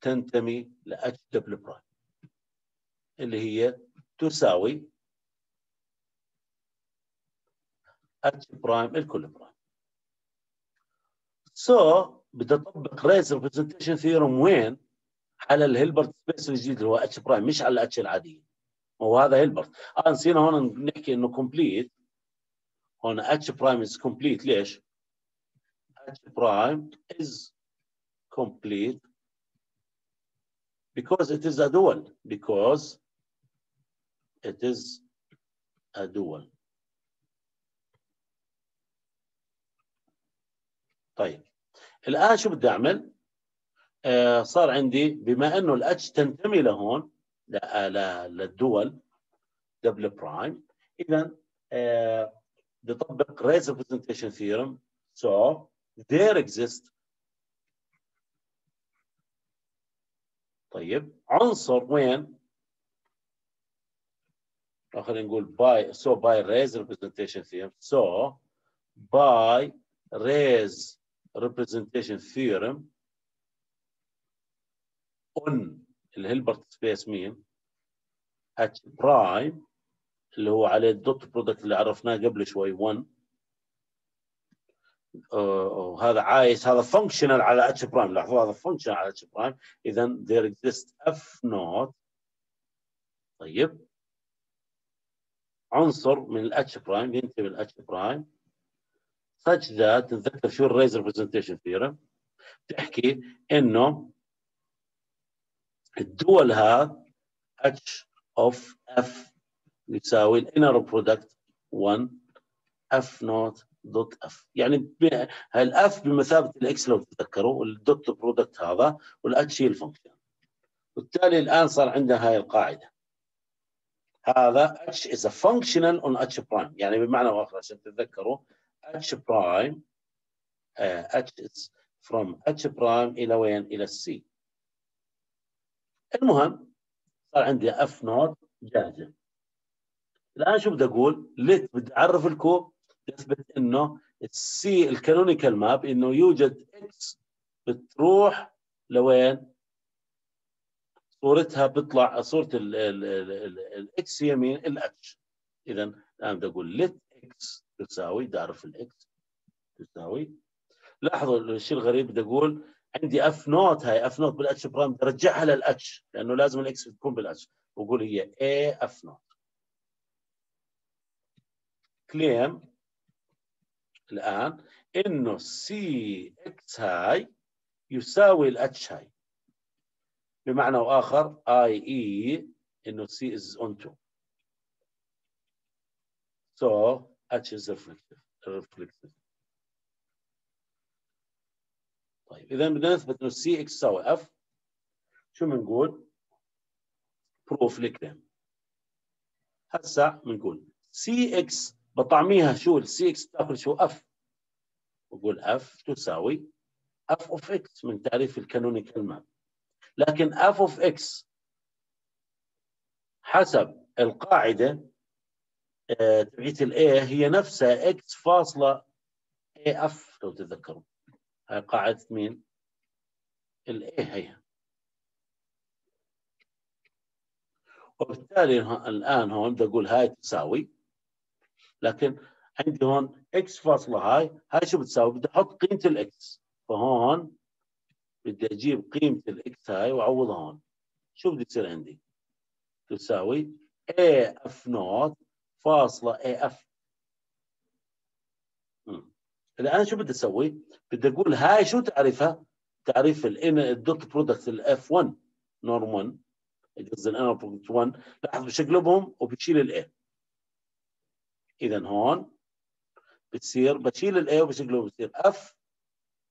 [SPEAKER 1] تنتمي ل H double prime اللي هي تساوي H prime الكل prime so so, بدي أطبق Riesz representation theorem وين؟ على ال Hilbert space الجديد اللي هو H prime مش على ال H العادية. وهو هذا Hilbert. آه نسينا هون نحكي إنه complete هون H prime is complete ليش؟ H prime is complete because it is a dual. Because it is a dual. طيب. الآن شو بدي أعمل؟ آه صار عندي بما إنه ال H تنتمي لهون لل dual double prime اذا آه بدي أطبق Riesz representation theorem so there exists طيب عنصر وين؟ خلينا نقول by so by race representation theorem so by race representation theorem on الهيلبرت سبيس مين؟ اتش برايم اللي هو عليه ال dot product اللي عرفناه قبل شوي 1 وهذا عايز هذا functional على H prime لاحظوا هذا functional على H prime اذا there exists f not طيب. عنصر من ال H prime ينتمي لل H prime such that نتذكر شو ال Riesz representation theorem تحكي إنه ال dual هذا اتش اوف اف يساوي ال inner product 1 f not dot f يعني ال f بمثابة ال x لو تتذكروا ال dot product هذا وال H هي ال function وبالتالي الآن صار عندنا هاي القاعدة. هذا H is functional on H prime يعني بمعنى آخر عشان تتذكروا H prime H is from H prime إلى وين؟ إلى ال C المهم صار عندي f not جاهزة الآن شو بدي أقول؟ let بدي أعرف لكم يثبت إنه ال C ال canonical map إنه يوجد x بتروح لوين؟ صورتها بيطلع صورة ال x يمين ال H اذا الآن بدي أقول let x تساوي بدي اعرف ال x تساوي. لاحظوا الشيء الغريب بدي أقول عندي f not هاي f not بال H prime بدي أرجعها لل H لأنه لازم الإكس تكون بالاتش. بقول هي A f not claim الآن إنه C x هاي يساوي ال H هاي. بمعنى آخر A A إنه C is onto so H is reflexive reflexive طيب اذا بدنا نثبت انه C x تساوي f شو بنقول؟ proof الكلام هسا بنقول C x بطعميها شو ال C x تاخذ شو f بقول f تساوي f of x من تعريف ال canonical map لكن f of x حسب القاعده آه، تبعيت ال A هي نفسها x فاصلة A f لو تتذكروا هاي قاعدة مين؟ ال A هي وبالتالي الآن هون بدي أقول هاي تساوي لكن عندي هون x فاصلة هاي هاي شو بتساوي؟ بدي أحط قيمة ال x فهون بدي أجيب قيمة ال x هاي وأعوضها هون شو بدي يصير عندي؟ تساوي f not فاصلة A f الان شو بدي أسوي؟ بدي أقول هاي شو تعريفها؟ تعريف ال dot product ال f 1 norm 1 قصدي ال inner product 1 لاحظ بشقلبهم وبشيل ال A اذا هون بتصير بشيل ال A وبشقلبهم بتصير f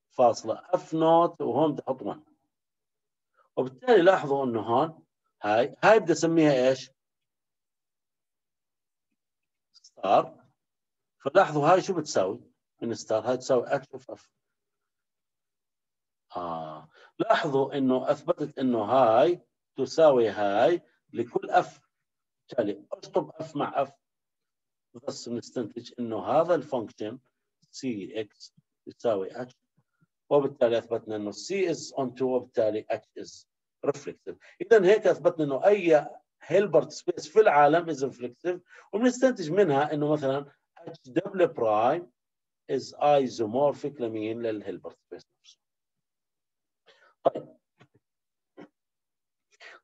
[SPEAKER 1] فاصلة f not وهون بدي أحط 1 وبالتالي لاحظوا إنه هون هاي هاي بدي أسميها إيش؟ star فلاحظوا هاي شو بتساوي؟ من star هاي تساوي اتش اوف اف آه. لاحظوا إنه أثبتت إنه هاي تساوي هاي لكل f بالتالي اشطب f مع f بس نستنتج إنه هذا ال function C x يساوي H وبالتالي أثبتنا إنه C is onto وبالتالي H is reflexive اذا هيك أثبتنا إنه أي Hilbert space في العالم is reflexive وبنستنتج منها إنه مثلا H double prime is isomorphic لمين؟ لل Hilbert space نفسه. طيب.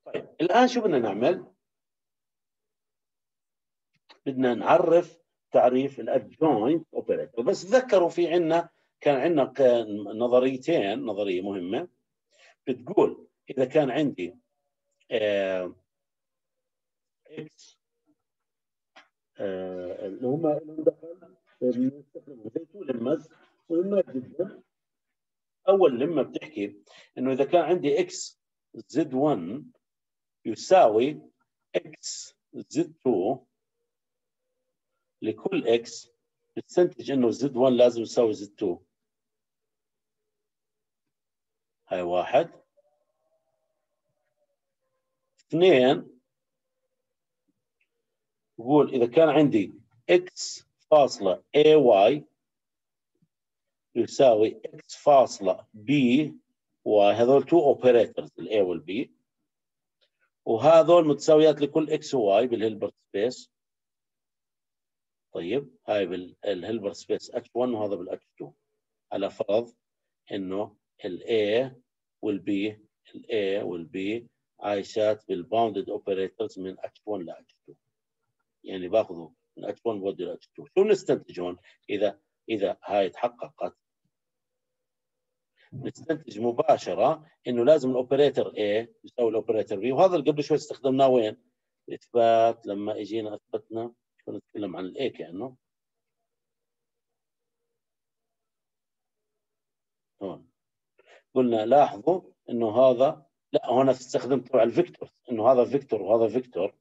[SPEAKER 1] طيب الآن شو بدنا نعمل؟ بدنا نعرف تعريف ال adjoint operator بس تذكروا في عندنا كان عندنا نظريتين نظرية مهمة. بتقول إذا كان عندي x اللي جدا أول لما بتحكي إنه إذا كان عندي x z 1 يساوي إكس z 2 لكل إكس بتستنتج إنه زد 1 لازم يساوي زد 2 هاي واحد. اثنين بقول إذا كان عندي x فاصلة Ay يساوي x فاصلة By هذول two operators ال A وال B وهذول متساويات لكل x و y بال Hilbert space طيب هاي بال Hilbert space h1 وهذا بال h2 على فرض إنه الاي والبي الاي والبي عايشات بالباوندد اوبريتورز من h1 ل h2 يعني باخذه من h1 بودي ل h2 شو نستنتج هون؟ اذا إذا هاي تحققت. نستنتج مباشرة إنه لازم ال operator A يساوي ال operator B. وهذا اللي قبل شوي استخدمناه وين؟ الإثبات لما اجينا أثبتنا. كنا نتكلم عن ال A كأنه؟ هون. قلنا لاحظوا إنه هذا لا هنا استخدمت تبع ال vector إنه هذا vector وهذا vector.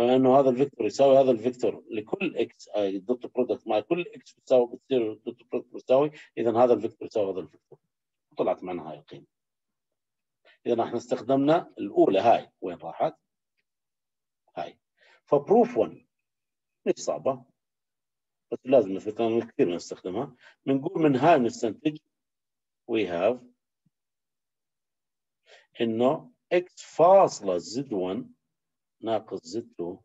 [SPEAKER 1] انه هذا ال vector يساوي هذا ال vector لكل x اي dot product مع كل x بتساوي بتصير dot product بتساوي اذا هذا ال vector يساوي هذا ال vector. طلعت معنا هاي القيمة. اذا إحنا استخدمنا الأولى هاي. وين راحت؟ هاي. ف proof 1 مش صعبة. بس لازم نثبتها كثير بنستخدمها بنقول من هاي نستنتج we have إنه x فاصلة زد 1 ناقص زد 2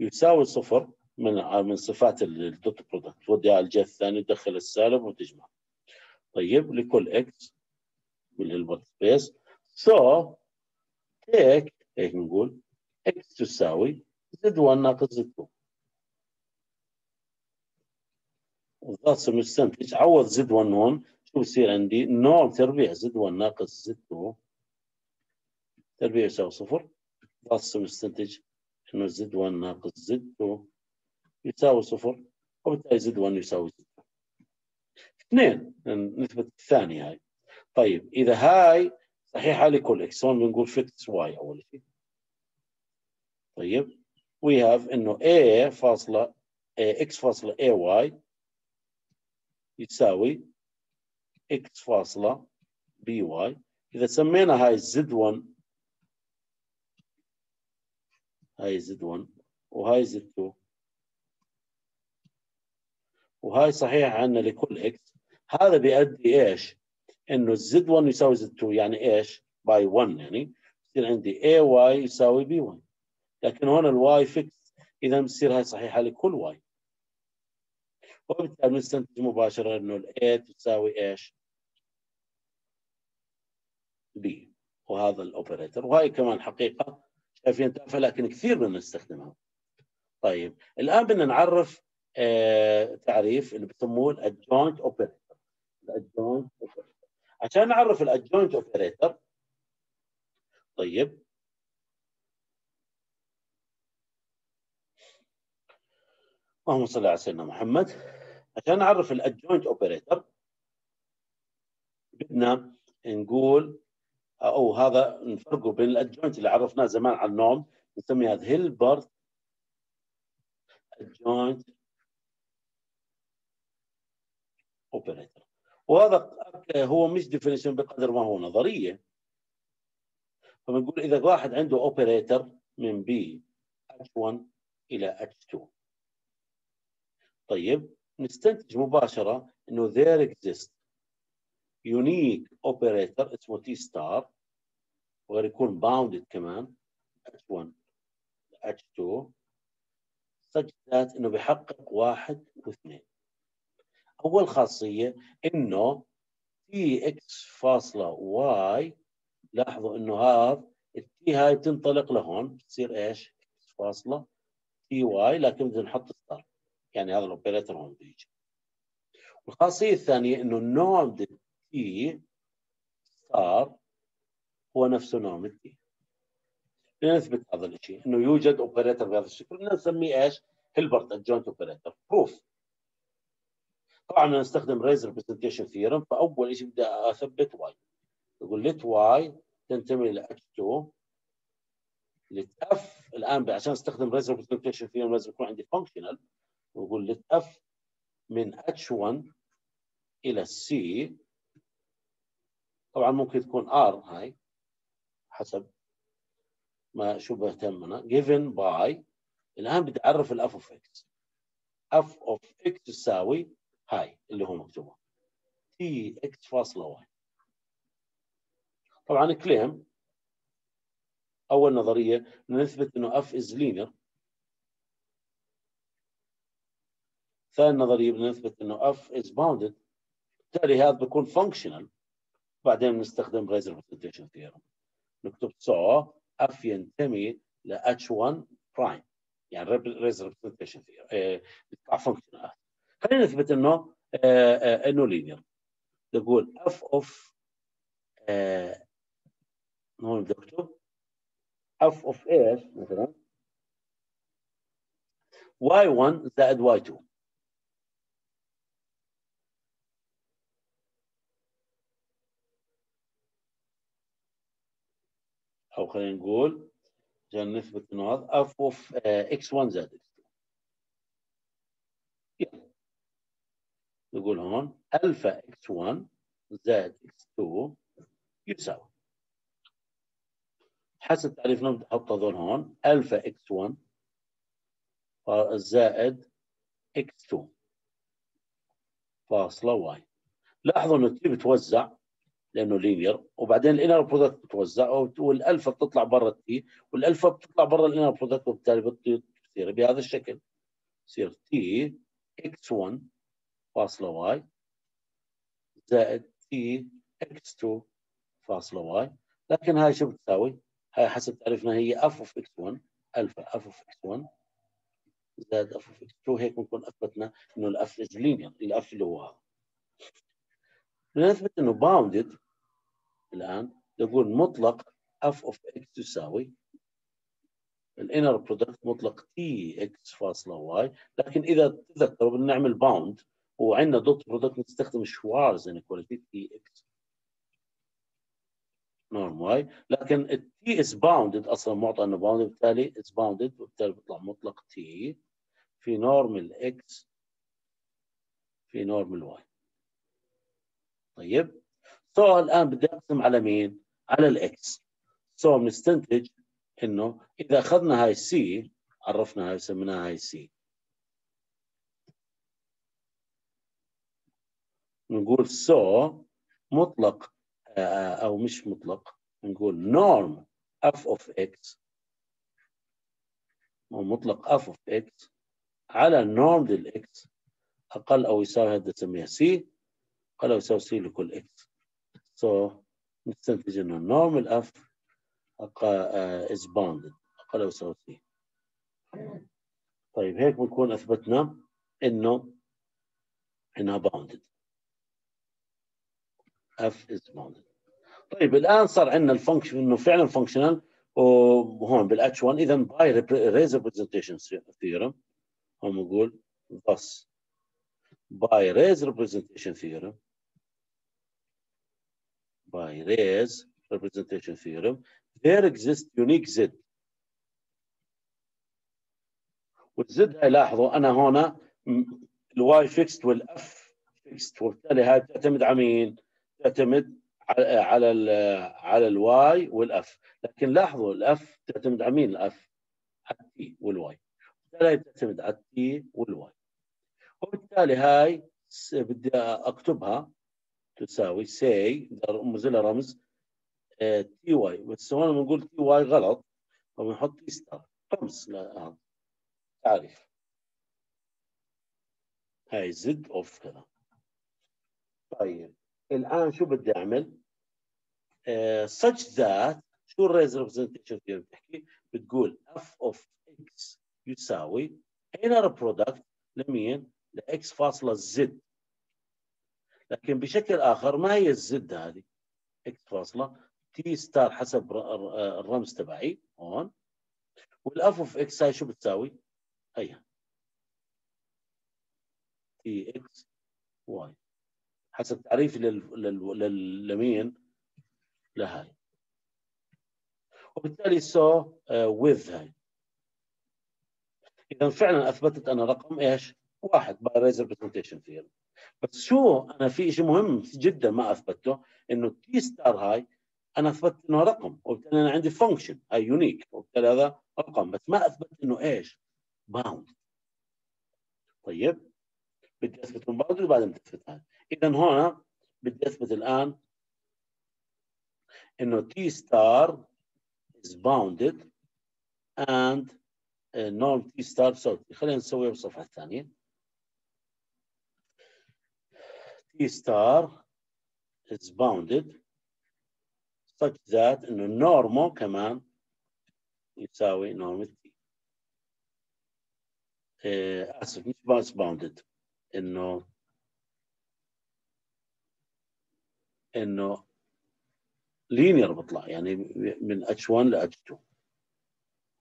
[SPEAKER 1] يساوي صفر من من صفات ال dot product. تودي على الجهة الثانية تدخل السالب وتجمع. طيب لكل x بال Hilbert space. so take هيك نقول x تساوي z 1 ناقص z 2 ضغط مستنتج عوض z 1 هون. شو بصير عندي؟ norm تربيع z 1 ناقص z 2 تربيع يساوي صفر. ضغط مستنتج انه زد 1 ناقص زد 2 يساوي صفر وبالتالي زد 1 يساوي زد 2 اثنين نثبت الثانية هاي. طيب إذا هاي صحيحة لكل x هون بنقول fix y أول شيء. طيب we have إنه A فاصلة X فاصلة AY يساوي X فاصلة BY إذا سمينا هاي Z1 هاي Z1 وهاي Z2 وهاي صحيحة عندنا لكل x هذا بيؤدي إيش؟ إنه زد 1 يساوي زد 2 يعني إيش؟ By يعني يصير عندي Ay يساوي By لكن هون الواي فيكس إذا بتصير هاي صحيحة لكل y وبالتالي بنستنتج مباشرة إنه ال A تساوي إيش؟ B وهذا ال operator وهي كمان حقيقة شايفين تافهة لكن كثير بنستخدمها طيب الآن بدنا نعرف آه، تعريف اللي بسموه ال adjoint operator ال adjoint operator عشان نعرف ال adjoint operator طيب. اللهم صل على سيدنا محمد. عشان نعرف ال adjoint operator بدنا نقول أو هذا نفرقه بين ال adjoint اللي عرفناه زمان على ال norm نسميها Hilbert adjoint operator وهذا هو مش definition بقدر ما هو نظرية. فبنقول إذا واحد عنده operator من B H1 إلى H2 طيب نستنتج مباشرة إنه there exists unique operator اسمه T star وغير يكون bounded كمان H1 H2 such that إنه بيحقق واحد واثنين. أول خاصية إنه Tx فاصلة y لاحظوا إنه هذا ال T هاي بتنطلق لهون بتصير إيش؟ x فاصلة Ty لكن بدنا نحط star يعني هذا ال operator هون بيجي. الخاصيه الثانية إنه norm T star هو نفسه norm ال T لنثبت هذا الشيء إنه يوجد operator بهذا الشكل نسميه إيش؟ Hilbert adjoint operator proof طبعا نستخدم Riesz representation theorem فأول شيء بدي أثبت؟ y يقول let y تنتمي ل H2 let f الآن عشان أستخدم Riesz representation theorem لازم يكون عندي functional نقول let f من H1 إلى C. طبعا ممكن تكون R هاي حسب ما شو بهتمنا given by الآن بدي أعرف ال f of x f of x تساوي هاي اللي هو مكتوبه. Tx فاصلة y طبعا claim أول نظرية نثبت إنه f is linear ثاني نظرية بنثبت إنه f is bounded بالتالي هذا بيكون functional بعدين بنستخدم Riesz representation theorem نكتب so f ينتمي ل H1 prime يعني Riesz representation theorem بتطلع functional خلينا نثبت إنه آه، آه، إنه linear نقول f of هون بدي أكتب. f of إيش مثلا. Y1 زائد y2 خلينا نقول عشان نثبت انه هذا f of x 1 زائد x. 2 نقول هون ألفا إكس 1 زائد إكس 2 يساوي. حسب تعريفنا بنحط هذول هون. ألفا إكس 1 زائد إكس 2 فاصلة واي. لاحظوا إنه T بتوزع لأنه linear وبعدين ال inner product بتوزع والالفا بتطلع برا ال T والالفا بتطلع برا ال inner product وبالتالي بتصير بهذا الشكل. يصير T x 1 فاصلة y زائد T x 2 فاصلة y لكن هاي شو بتساوي؟ هاي حسب تعريفنا هي f of x 1 الفا f of x 1 زائد f of x 2 هيك بنكون أثبتنا إنه ال f is linear ال f اللي هو هذا. بنثبت إنه bounded الآن نقول مطلق f of x تساوي ال inner product مطلق T x فاصلة y لكن إذا تذكروا بدنا نعمل bound وعندنا dot product نستخدم Schwarz inequality T x norm y. لكن ال T is bounded أصلا معطى إنه bounded بالتالي is bounded وبالتالي بيطلع مطلق T في norm ال x في norm ال y طيب؟ so الآن بدي اقسم على مين؟ على ال x. so بنستنتج إنه إذا أخذنا هاي سي عرفنا هاي سميناها هاي c نقول so مطلق آه، أو مش مطلق. نقول norm f of x مطلق f of x على norm لل x أقل أو يساوي هذا نسميها سي أقل أو يساوي c لكل x so, نستنتج norm ال f is bounded أقل أو يساوي سي طيب هيك بنكون أثبتنا إنه إنها bounded f is bounded طيب الآن صار عندنا ال function إنه فعلا functional وهون بال H 1 اذا by Riesz representation theorem هون بنقول thus. By Riesz representation theorem by Riesz representation theorem there exists unique z. وال z لاحظوا أنا هنا ال y fixed وال f fixed وبالتالي هاي تعتمد على مين؟ تعتمد على ال على ال y وال f. لكن لاحظوا ال f تعتمد على مين؟ ال f؟ على ال T وال y. بالتالي تعتمد على ال T وال y. وبالتالي هاي بدي أكتبها. تساوي رمز لها رمز T y بس هون بنقول T y غلط فبنحط T star رمز لهذا تعريف هاي z of كذا طيب الآن شو بدي أعمل؟ uh, such that شو ال Riesz representation theory بتحكي؟ بتقول f of x يساوي inner product لمين؟ لاكس فاصلة زد لكن بشكل آخر ما هي الزد هذه؟ إكس فاصلة T star حسب الرمز تبعي هون وال f of x هاي شو بتساوي؟ هيها T x y حسب تعريفي لمين؟ لهاي وبالتالي so ويز هاي اذا فعلا أثبتت أنا رقم إيش؟ واحد by Riesz representation theory بس شو أنا في شيء مهم جدا ما أثبته إنه T star هاي أنا أثبت إنه رقم وبالتالي أنا عندي function هاي unique وبالتالي هذا رقم بس ما أثبت إنه إيش؟ bound طيب بدي أثبت bound وبعدين بدي أثبت هذا اذا هنا بدي أثبت الآن إنه T star is bounded and norm T star بساوي خلينا نسويها بالصفحة الثانية. T star is bounded such that انه norm ه كمان يساوي norm T اسف مش بس bounded انه انه linear بطلع يعني من H1 ل H2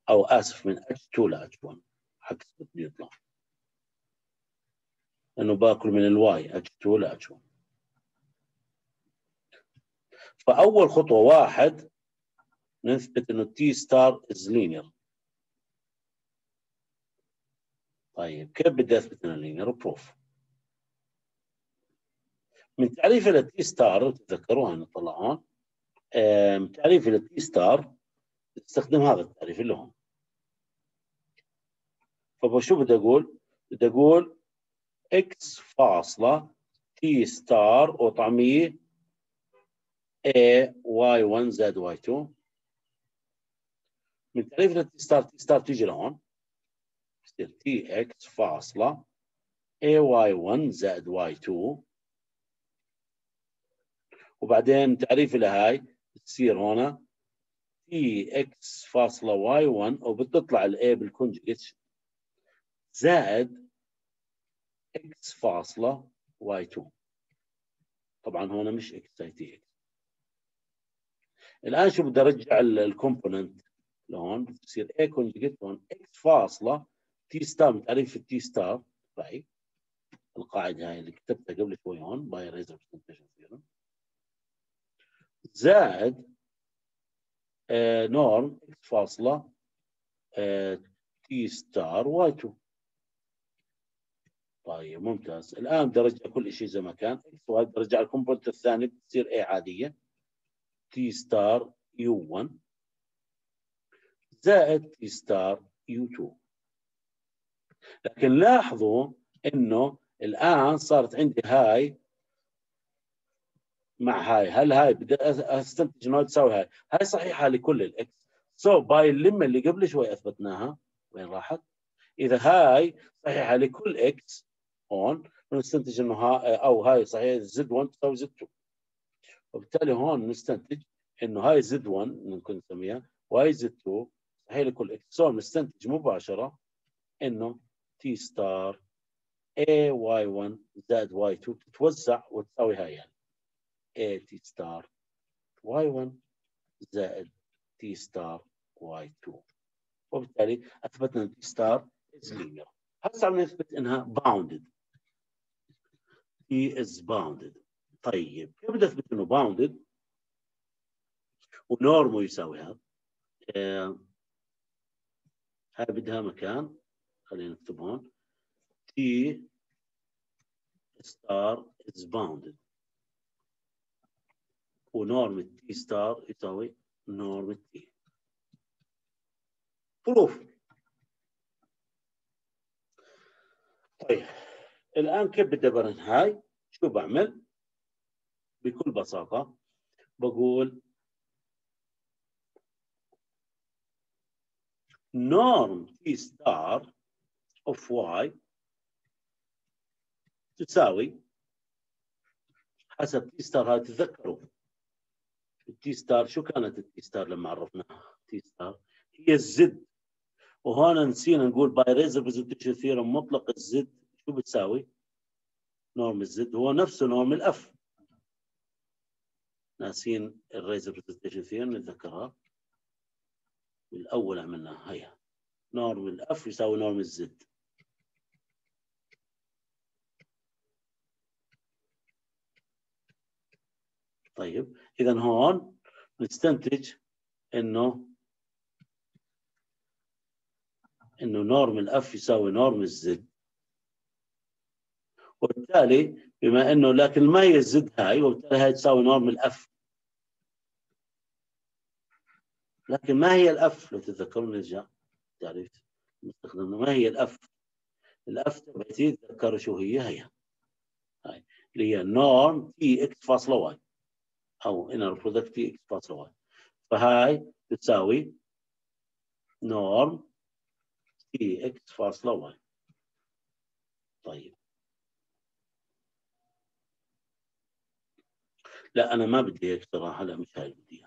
[SPEAKER 1] أو اسف من H2 ل H1 عكس بده انه باكل من ال y. H2 ل H1 فأول خطوة واحد نثبت إنه T star is linear طيب كيف بدي أثبت إنه linear proof من تعريف ال T star تتذكروها نطلع هون؟ تعريف ال T star تستخدم هذا التعريف اللي هون. فشو بدي أقول؟ بدي أقول x فاصلة T star وطعمية A Y1 زائد Y2 من تعريف ال T star T star تيجي لهون. تصير T x فاصلة A Y1 زائد Y2 وبعدين تعريف لهاي تصير هنا T x فاصلة y 1 وبتطلع ال a بال conjugate. زائد x فاصلة y 2 طبعا هنا مش x هي T x الآن شو بدي أرجع ال component لهون؟ بتصير a conjugate هون؟ x فاصلة T star تعريف ال T star طيب القاعدة هاي اللي كتبتها قبل شوي هون by Riesz theorem زائد norm x فاصلة آه T star y 2 طيب ممتاز. الآن أرجع كل شيء زي ما كان. بدي أرجع ال component الثاني بتصير a عادية. T star y 1 زائد T star y 2 لكن لاحظوا إنه الآن صارت عندي هاي مع هاي. هل هاي بدي أستنتج إنه تساوي هاي؟ هاي صحيحة لكل ال x so so by ال lemma اللي قبل شوي أثبتناها. وين راحت؟ إذا هاي صحيحة لكل x هون نستنتج إنه ها أو هاي صحيحه زد 1 تساوي زد 2 وبالتالي هون نستنتج إنه هاي z 1 ممكن نسميها وهاي زد 2 صحيح لكل إكس سو نستنتج مباشرة إنه T star a y 1 زائد y 2 تتوزع وتساوي هاي يعني. A T star Y1 زائد T star Y2 وبالتالي أثبتنا T star is linear. هسه عم نثبت إنها bounded. T is bounded. طيب كيف بدي اثبت إنه bounded و norm ـه يساوي هذا آه هاي بدها مكان خلينا نكتب هون. T star is bounded. و norm T star يساوي norm T proof. طيب. الآن كيف بدي أبرهن هاي؟ شو بعمل؟ بكل بساطة بقول norm t star of y تساوي حسب t star هاي تذكروا ال T star شو كانت ال T star لما عرفناها T star هي ال z. وهون نسينا نقول by Riesz representation theorem مطلق ال z شو بتساوي؟ norm ال z هو نفسه norm ال f. ناسين ال Riesz representation theorem نتذكرها. الأول عملناها هيا. norm ال f يساوي norm ال z. طيب إذا هون نستنتج إنه إنه norm ال f يساوي norm ال z. وبالتالي بما إنه لكن ما هي ال z هاي وبالتالي هاي تساوي norm ال f. لكن ما هي ال f؟ لو تتذكرون نرجع تعريف. استخدمنا ما هي ال f؟ ال f تبعتي تذكروا شو هي؟ هي. هاي. اللي هي norm T x فاصلة y. أو inner product T x فاصلة y. فهاي تساوي norm T x فاصلة y. طيب. لا أنا ما بدي هيك صراحة لا مش هاي بدي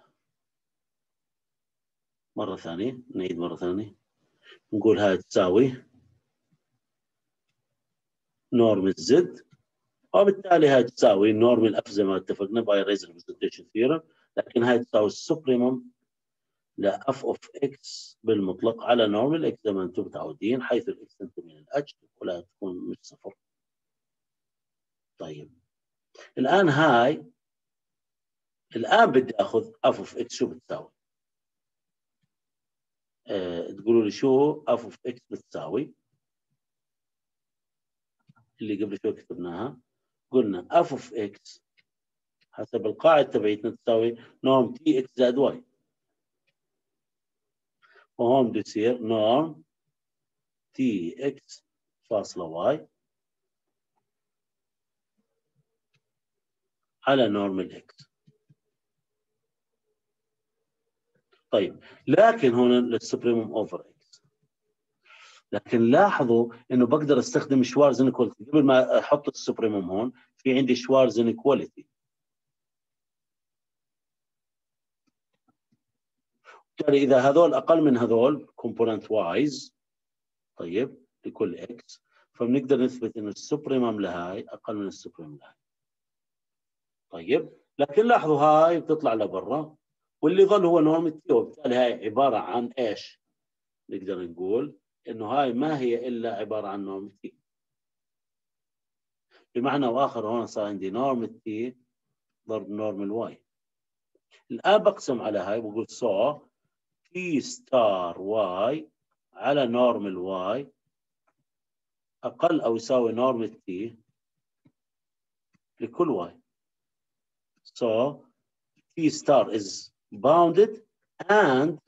[SPEAKER 1] مرة ثانية نعيد مرة ثانية. نقول هاي تساوي norm ال z وبالتالي هاي تساوي norm ال f زي ما اتفقنا by Riesz representation theorem لكن هاي تساوي ال supremum ل f of x بالمطلق على norm ال x زي ما أنتم متعودين حيث الاكس تنتمي للاتش ولا تكون مش صفر. طيب. الآن هاي الآن بدي أخذ f of x شو بتساوي؟ أه تقولوا لي شو f of x بتساوي؟ اللي قبل شوي كتبناها قلنا f of x حسب القاعدة تبعتنا تساوي norm T x زائد y وهون بده يصير norm T x فاصلة y على norm ال x طيب لكن هون ال supremum over x لكن لاحظوا إنه بقدر أستخدم Schwarz inequality قبل ما أحط ال supremum هون في عندي Schwarz inequality بالتالي إذا هذول أقل من هذول component wise طيب لكل x فبنقدر نثبت إنه ال supremum لهاي أقل من ال supremum لهاي. طيب لكن لاحظوا هاي بتطلع لبرا. واللي ظل هو norm T وبالتالي هاي عبارة عن إيش؟ نقدر نقول إنه هاي ما هي إلا عبارة عن norm T بمعنى آخر هون صار عندي norm T ضرب norm ال y الآن بقسم على هاي بقول so T star y على norm ال y أقل أو يساوي norm ال T لكل y so t star is bounded and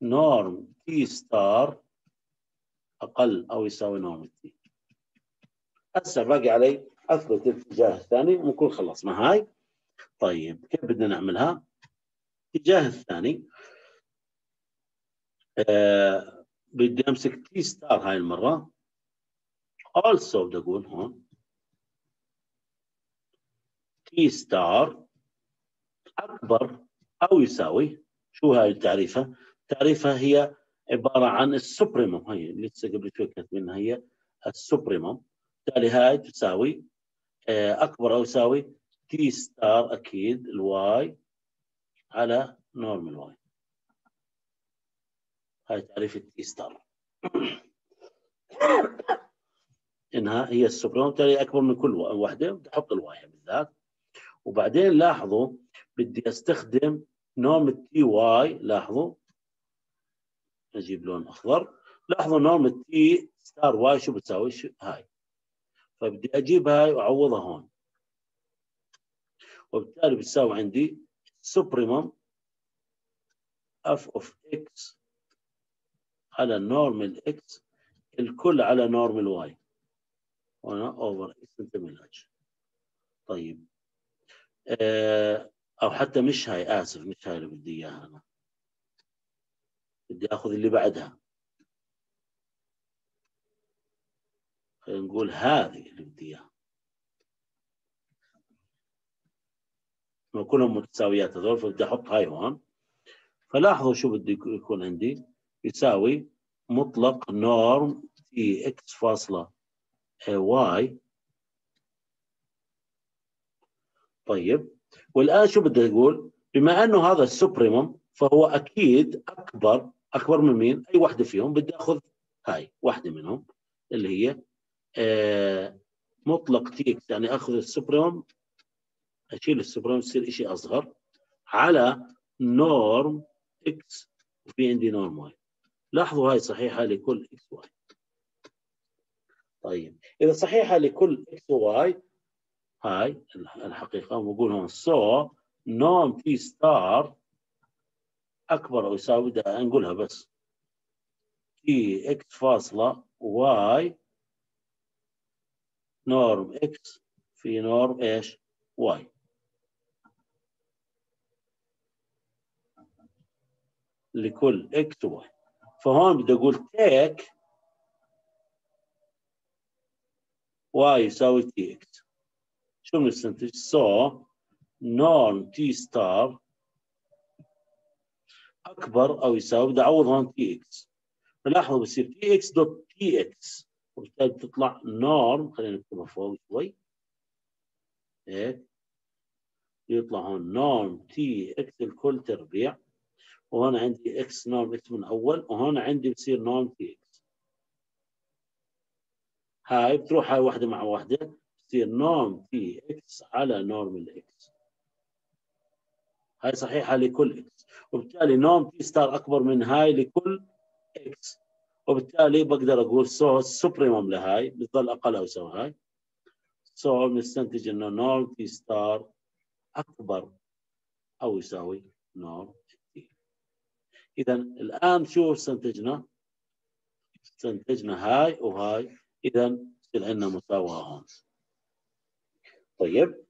[SPEAKER 1] norm t star أقل أو يساوي norm ال T هسه باقي علي أثبت الاتجاه الثاني ونكون خلصنا. هاي؟ طيب كيف بدنا نعملها؟ الاتجاه الثاني آه بدي أمسك T star هاي المرة. Also بدي أقول هون T star أكبر أو يساوي شو هاي التعريفة؟ تعريفها هي عبارة عن ال supremum. هي اللي قبل شوي كاتبينها هي ال supremum. بالتالي هاي تساوي آه أكبر أو يساوي T star أكيد ال y على norm ال y هاي تعريف ال T star إنها هي ال supremum. بالتالي أكبر من كل واحدة بدي أحط ال y بالذات. وبعدين لاحظوا بدي أستخدم norm ال T y لاحظوا؟ أجيب لون أخضر. لاحظوا norm ال T star y شو بتساوي؟ هاي. فبدي أجيب هاي وأعوضها هون. وبالتالي بتساوي عندي supremum f of x على نورمال إكس الكل على نورمال واي هنا اوفر إكس انتميلاج طيب. آه أو حتى مش هاي آسف مش هاي اللي بدي إياها أنا. بدي آخذ اللي بعدها. خلينا نقول هذه اللي بدي إياها. كلهم متساويات هذول فبدي أحط هاي هون. فلاحظوا شو بده يكون عندي؟ يساوي مطلق norm T x فاصلة y طيب. والآن شو بدي أقول؟ بما أنه هذا ال supremum فهو أكيد أكبر أكبر من مين؟ أي واحدة فيهم بدي أخذ هاي واحدة منهم اللي هي آه مطلق T x يعني أخذ ال supremum أشيل ال supremum يصير شيء أصغر على norm x وفي عندي norm y لاحظوا هاي صحيحة لكل x y طيب إذا صحيحة لكل x y هاي الحقيقة بقول هون so norm T star أكبر أو يساوي نقولها بس. T x فاصلة y norm x في norm إيش؟ y لكل x y فهون بدي أقول take y يساوي T x شو بنستنتج؟ so norm T star أكبر أو يساوي بدي أعوض هون x فلاحظوا بصير T x dot وبالتالي بتطلع norm خلينا نكتبها فوق شوي. هيك. يطلع هون T x الكل تربيع. وهون عندي x norm x من أول وهون عندي بصير T x هاي بتروح هاي واحدة مع واحدة بتصير norm T x على norm ال x هاي صحيحة لكل x وبالتالي norm T star أكبر من هاي لكل x وبالتالي بقدر أقول so supremum لهاي بتظل أقل أو يساوي هاي. so بنستنتج إنه norm T star أكبر أو يساوي norm T إذا الآن شو استنتجنا؟ استنتجنا هاي وهاي. يصير عندنا مساواة هون؟ طيب.